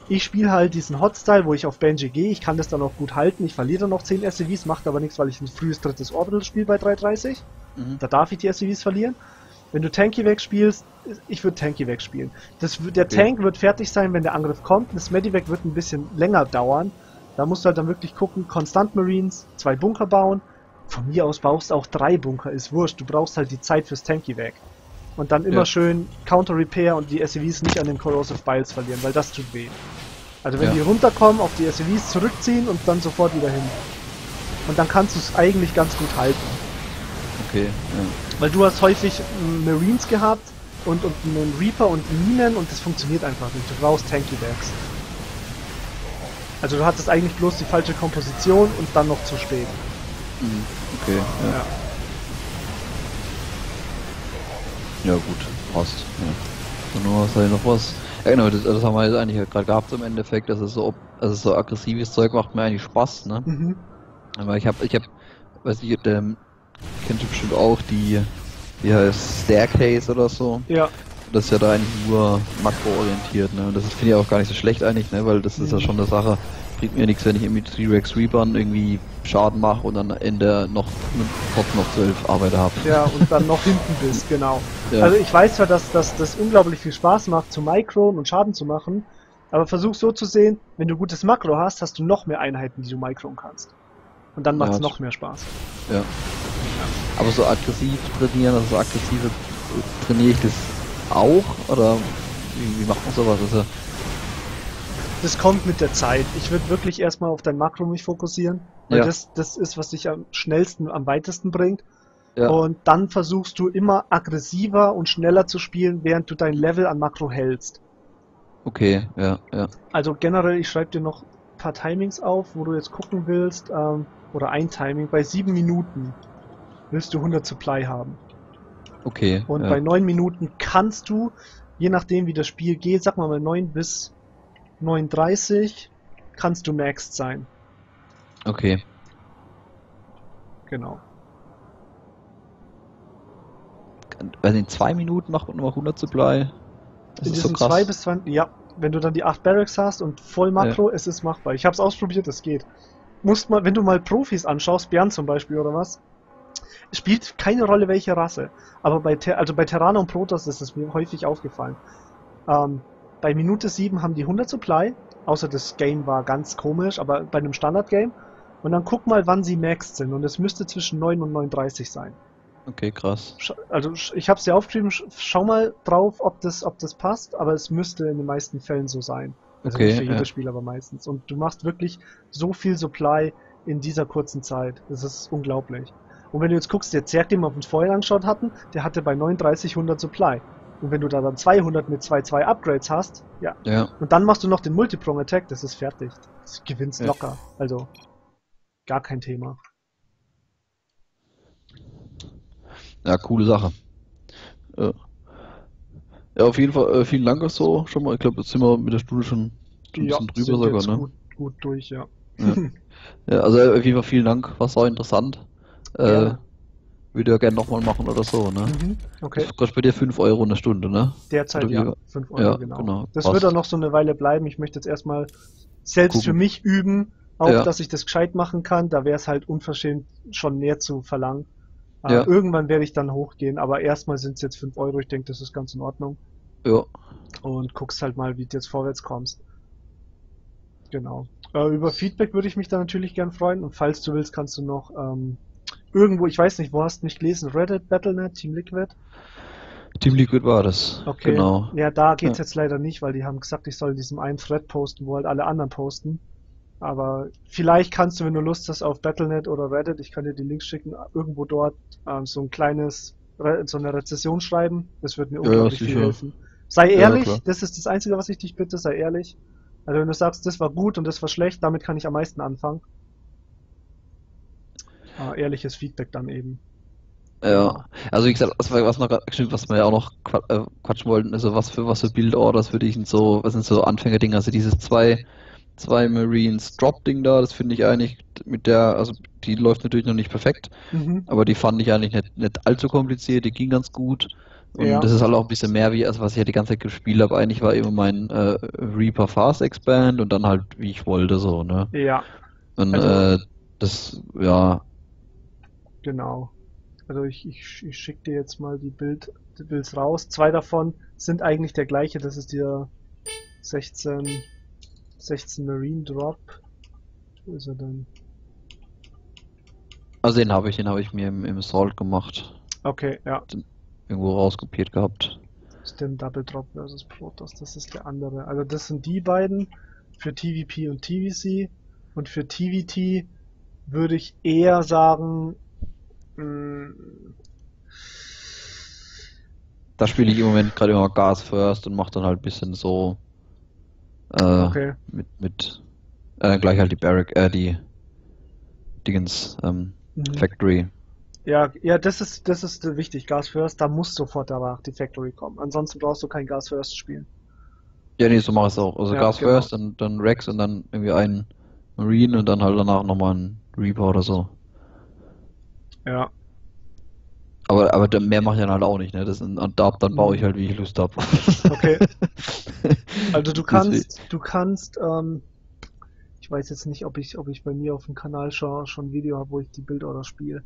ich spiele halt diesen Hotstyle, wo ich auf Banshee gehe. Ich kann das dann auch gut halten. Ich verliere dann noch 10 SCVs, macht aber nichts, weil ich ein frühes drittes Orbital spiele bei 330. Mhm. Da darf ich die SCVs verlieren. Wenn du Tanky wegspielst, ich würde Tanky wegspielen. Das, der okay. Tank wird fertig sein, wenn der Angriff kommt. Das Medivac wird ein bisschen länger dauern. Da musst du halt dann wirklich gucken, konstant Marines, zwei Bunker bauen. Von mir aus baust auch drei Bunker, ist wurscht. Du brauchst halt die Zeit fürs Tanky weg. Und dann immer ja. schön Counter Repair und die SUVs nicht an den Corrosive Biles verlieren, weil das tut weh. Also wenn ja. die runterkommen, auf die SUVs zurückziehen und dann sofort wieder hin. Und dann kannst du es eigentlich ganz gut halten. Okay, ja. Weil du hast häufig Marines gehabt und, und einen Reaper und Minen und das funktioniert einfach nicht. Du brauchst Tanky Bags. Also du hattest eigentlich bloß die falsche Komposition und dann noch zu spät. Mhm. Okay, ja. Ja, ja gut, passt. Ja. Und nur was halt noch was. Ja genau, das, das haben wir jetzt eigentlich gerade gehabt im Endeffekt, dass es so, also so aggressives Zeug macht mir eigentlich Spaß, ne? Mhm. Aber ich habe, ich habe, weiß ich, der kennt du bestimmt auch die, wie heißt Staircase oder so. Ja das ist ja da eigentlich nur makroorientiert, ne? Und das finde ich auch gar nicht so schlecht eigentlich, ne? Weil das ist ja mhm. schon eine Sache, bringt mir nichts, wenn ich irgendwie T-Rex Reapern irgendwie Schaden mache und dann am Ende noch trotzdem noch zwölf Arbeiter habe. Ja, und dann noch hinten bist, <laughs> genau. Ja. Also ich weiß zwar, dass, dass das unglaublich viel Spaß macht, zu Micron und Schaden zu machen, aber versuch so zu sehen, wenn du gutes Makro hast, hast du noch mehr Einheiten, die du Micron kannst. Und dann macht es ja, noch mehr Spaß. Ja. Aber so aggressiv trainieren, also so aggressive trainiere ich das auch? Oder wie, wie macht man sowas? Also, das kommt mit der Zeit. Ich würde wirklich erstmal auf dein Makro mich fokussieren, weil ja. das, das ist, was dich am schnellsten, am weitesten bringt. Ja. Und dann versuchst du immer aggressiver und schneller zu spielen, während du dein Level an Makro hältst. Okay, ja, ja. Also generell, ich schreibe dir noch ein paar Timings auf, wo du jetzt gucken willst, ähm, oder ein Timing. Bei sieben Minuten willst du 100 Supply haben. Okay. Und ja. bei neun Minuten kannst du, je nachdem wie das Spiel geht, sag mal mal 9 bis 39, kannst du maxed sein. Okay. Genau. Also in zwei Minuten macht man nur 100 Supply. Das in ist so krass. 2 bis 20, ja. Wenn du dann die 8 Barracks hast und voll Makro, ja. es ist machbar. Ich hab's ausprobiert, es geht. Musst mal, wenn du mal Profis anschaust, Björn zum Beispiel oder was, spielt keine Rolle, welche Rasse. Aber bei, Ter also bei Terraner und Protoss ist es mir häufig aufgefallen. Ähm, bei Minute 7 haben die 100 Supply, außer das Game war ganz komisch, aber bei einem Standard-Game. Und dann guck mal, wann sie maxed sind. Und es müsste zwischen 9 und 39 sein. Okay, krass. Also ich habe es dir aufgeschrieben, schau mal drauf, ob das, ob das passt, aber es müsste in den meisten Fällen so sein. Also okay, nicht für jedes ja. Spiel, aber meistens. Und du machst wirklich so viel Supply in dieser kurzen Zeit. Das ist unglaublich. Und wenn du jetzt guckst, der Zerg, den wir uns vorher angeschaut hatten, der hatte bei 39 100 Supply. Und wenn du da dann 200 mit 2-2 Upgrades hast, ja. ja. Und dann machst du noch den Multiprong Attack, das ist fertig. Das gewinnst ja. locker. Also, gar kein Thema. Ja, coole Sache. Äh, Ja, auf jeden Fall äh, vielen Dank so schon mal. Ich glaube, jetzt sind wir mit der Stunde schon, ein ja, bisschen drüber sogar, ne? Gut, gut durch, ja. ja. <laughs> ja. also auf jeden Fall vielen Dank, war auch interessant. Äh, würde ja gerne nochmal machen oder so, ne? Mhm, okay. Das kostet bei dir 5 Euro eine Stunde, ne? Derzeit ja, 5 Euro, ja, genau. genau. Das Passt. wird auch noch so eine Weile bleiben. Ich möchte jetzt erstmal selbst Gucken. für mich üben, auch ja. dass ich das gescheit machen kann. Da wäre es halt unverschämt, schon mehr zu verlangen. Äh, ja. Irgendwann werde ich dann hochgehen, aber erstmal sind es jetzt 5 Euro. Ich denke, das ist ganz in Ordnung. Ja. Und guckst halt mal, wie du jetzt vorwärts kommst. Genau. Äh, über Feedback würde ich mich da natürlich gern freuen. Und falls du willst, kannst du noch ähm, irgendwo, ich weiß nicht, wo hast du mich gelesen? Reddit, Battlenet, Team Liquid? Team Liquid war das. Okay. Genau. Ja, da geht's ja. jetzt leider nicht, weil die haben gesagt, ich soll in diesem einen Thread posten, wo halt alle anderen posten. Aber vielleicht kannst du, wenn du Lust hast, auf Battlenet oder Reddit, ich kann dir die Links schicken, irgendwo dort ähm, so ein kleines, so eine Rezession schreiben. Das wird mir unglaublich ja, viel helfen. Sei ehrlich, ja, das ist das Einzige, was ich dich bitte, sei ehrlich. Also wenn du sagst, das war gut und das war schlecht, damit kann ich am meisten anfangen. Äh, ehrliches Feedback dann eben. Ja, also wie gesagt, was, was noch was wir ja auch noch äh, quatschen wollten, also was für was für Bildorders würde ich so, was sind so Anfängerdinge, also dieses zwei, zwei Marines Drop-Ding da, das finde ich eigentlich mit der, also die läuft natürlich noch nicht perfekt, mhm. aber die fand ich eigentlich nicht, nicht allzu kompliziert, die ging ganz gut. Und ja. das ist halt auch ein bisschen mehr wie, also was ich ja die ganze Zeit gespielt habe, eigentlich war immer mein äh, Reaper Fast Expand und dann halt wie ich wollte so, ne? Ja. Und also, äh, das, ja, Genau. Also ich, ich, ich schicke dir jetzt mal die, Bild, die Bilds raus. Zwei davon sind eigentlich der gleiche. Das ist der 16, 16 Marine Drop. Wo ist er denn? Also den habe ich, den habe ich mir im, im Salt gemacht. Okay, ja. Irgendwo rauskopiert gehabt. Das ist der Double Drop versus Protoss, das ist der andere. Also das sind die beiden für TVP und TVC. Und für TVT würde ich eher sagen, da spiele ich im Moment gerade immer Gas First und mache dann halt ein bisschen so äh, okay. mit, mit äh, gleich halt die Barrack, äh, die Dingens ähm, mhm. Factory. Ja, ja, das ist das ist wichtig. Gas First, da muss sofort danach die Factory kommen. Ansonsten brauchst du kein Gas First spielen. Ja, nee, so mach ich es auch. Also ja, Gas genau. First, dann, dann Rex und dann irgendwie ein Marine und dann halt danach nochmal ein Reaper oder so. Ja. Aber, aber mehr mache ich dann halt auch nicht, ne? Das, und da, dann baue ich halt, wie ich Lust habe. Okay. <laughs> Also du kannst, du kannst, ähm, ich weiß jetzt nicht, ob ich, ob ich bei mir auf dem Kanal schon, schon ein Video habe, wo ich die Bildorder spiele.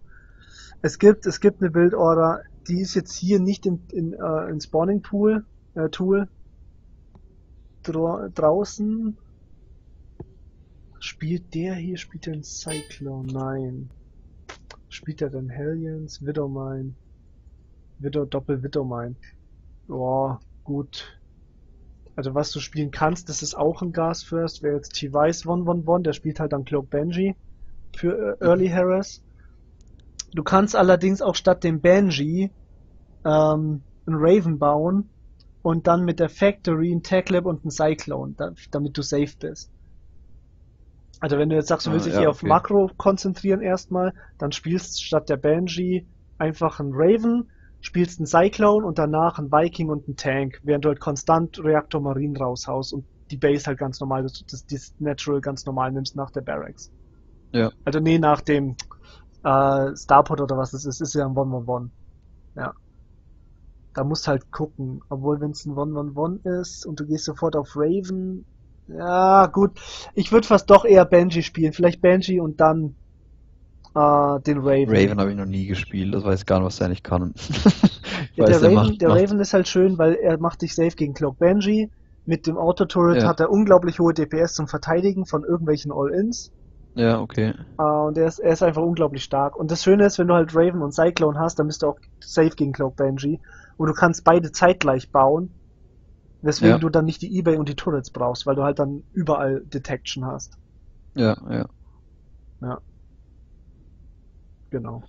Es gibt, es gibt eine Bildorder, die ist jetzt hier nicht in, in, äh, in Spawning Pool, äh, Tool draußen. Spielt der hier, spielt der ein Cyclone? Nein. Spielt er denn Hellions? Widowmine. Widow, Doppel Widowmine. Boah, gut. Also was du spielen kannst, das ist auch ein Gas First. Wer jetzt T-Vice 111, der spielt halt dann Cloak Benji für äh, Early Harris. Du kannst allerdings auch statt dem Benji ähm, einen Raven bauen und dann mit der Factory ein Taglab und ein Cyclone, da, damit du safe bist. Also wenn du jetzt sagst, du willst ah, dich ja, hier okay. auf Makro konzentrieren erstmal, dann spielst statt der Banshee einfach einen Raven, spielst einen Cyclone und danach einen Viking und einen Tank, während du halt konstant Reaktor Marine raushaust und die Base halt ganz normal, das, das, das Natural ganz normal nimmst nach der Barracks. Ja. Also nee, nach dem äh, Starport oder was das ist, ist ja ein One-One-One. Ja. Da musst halt gucken. Obwohl, wenn es ein One-One-One ist und du gehst sofort auf Raven, ja, gut. Ich würde fast doch eher Benji spielen. Vielleicht Benji und dann äh, den Raven. Raven habe ich noch nie gespielt. Das weiß gar nicht, was er nicht kann. <laughs> ja, weiß, der, Raven, macht, der macht... Raven ist halt schön, weil er macht dich safe gegen Cloak Benji. Mit dem Auto-Turret ja. hat er unglaublich hohe DPS zum Verteidigen von irgendwelchen All-Ins. Ja, okay. Uh, und er ist, er ist einfach unglaublich stark. Und das Schöne ist, wenn du halt Raven und Cyclone hast, dann bist du auch safe gegen Cloak Benji. Und du kannst beide zeitgleich bauen Weswegen ja. du dann nicht die Ebay und die Turrets brauchst, weil du halt dann überall Detection hast. Ja, ja. Ja. Genau.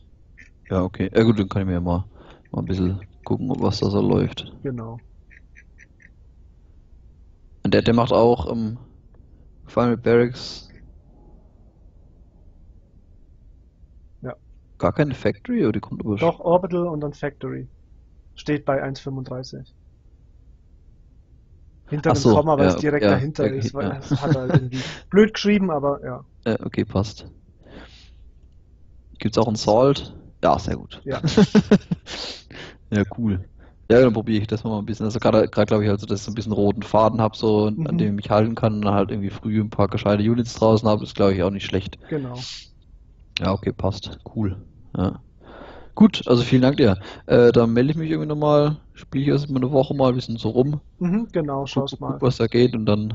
Ja, okay. Ja gut, dann kann ich mir ja mal, mal ein bisschen gucken, was da so läuft. Genau. Und der, der macht auch ähm, Final Barracks. Ja. Gar keine Factory oder die kommt über Doch, Orbital und dann Factory. Steht bei 1,35. Hinter dem so, Komma, weil ja, es direkt ja, dahinter okay, ist, weil ja. es hat halt irgendwie <laughs> blöd geschrieben, aber ja. ja. Okay, passt. Gibt es auch ein Salt? Ja, sehr gut. Ja. <laughs> ja, cool. Ja, dann probiere ich das mal ein bisschen. Also gerade, glaube ich, also dass ich so ein bisschen roten Faden habe, so mhm. an dem ich mich halten kann und dann halt irgendwie früh ein paar gescheite Units draußen habe, ist glaube ich auch nicht schlecht. Genau. Ja, okay, passt. Cool. Ja. Gut, also vielen Dank dir. Äh, dann melde ich mich irgendwie nochmal, spiele ich erst mal eine Woche mal ein bisschen so rum. Mhm, genau, schau mal. Guck, was da geht und dann,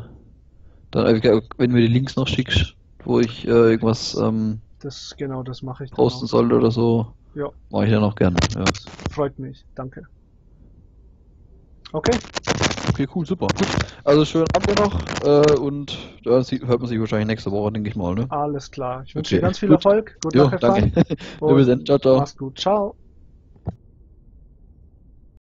dann äh, wenn du mir die Links noch schickst, wo ich äh, irgendwas ähm, das, genau, das mache ich. Posten sollte oder so. Ja. Mache ich dann auch gerne. Ja. Freut mich, danke. Okay. Okay, cool, super. Gut. Also schönen Abend noch äh, und da hört man sich wahrscheinlich nächste Woche, denke ich mal. Ne? Alles klar. Ich wünsche okay. dir ganz viel Erfolg. Gut jo, danke. <laughs> Und Bis dann. Ciao, ciao. Mach's gut. Ciao.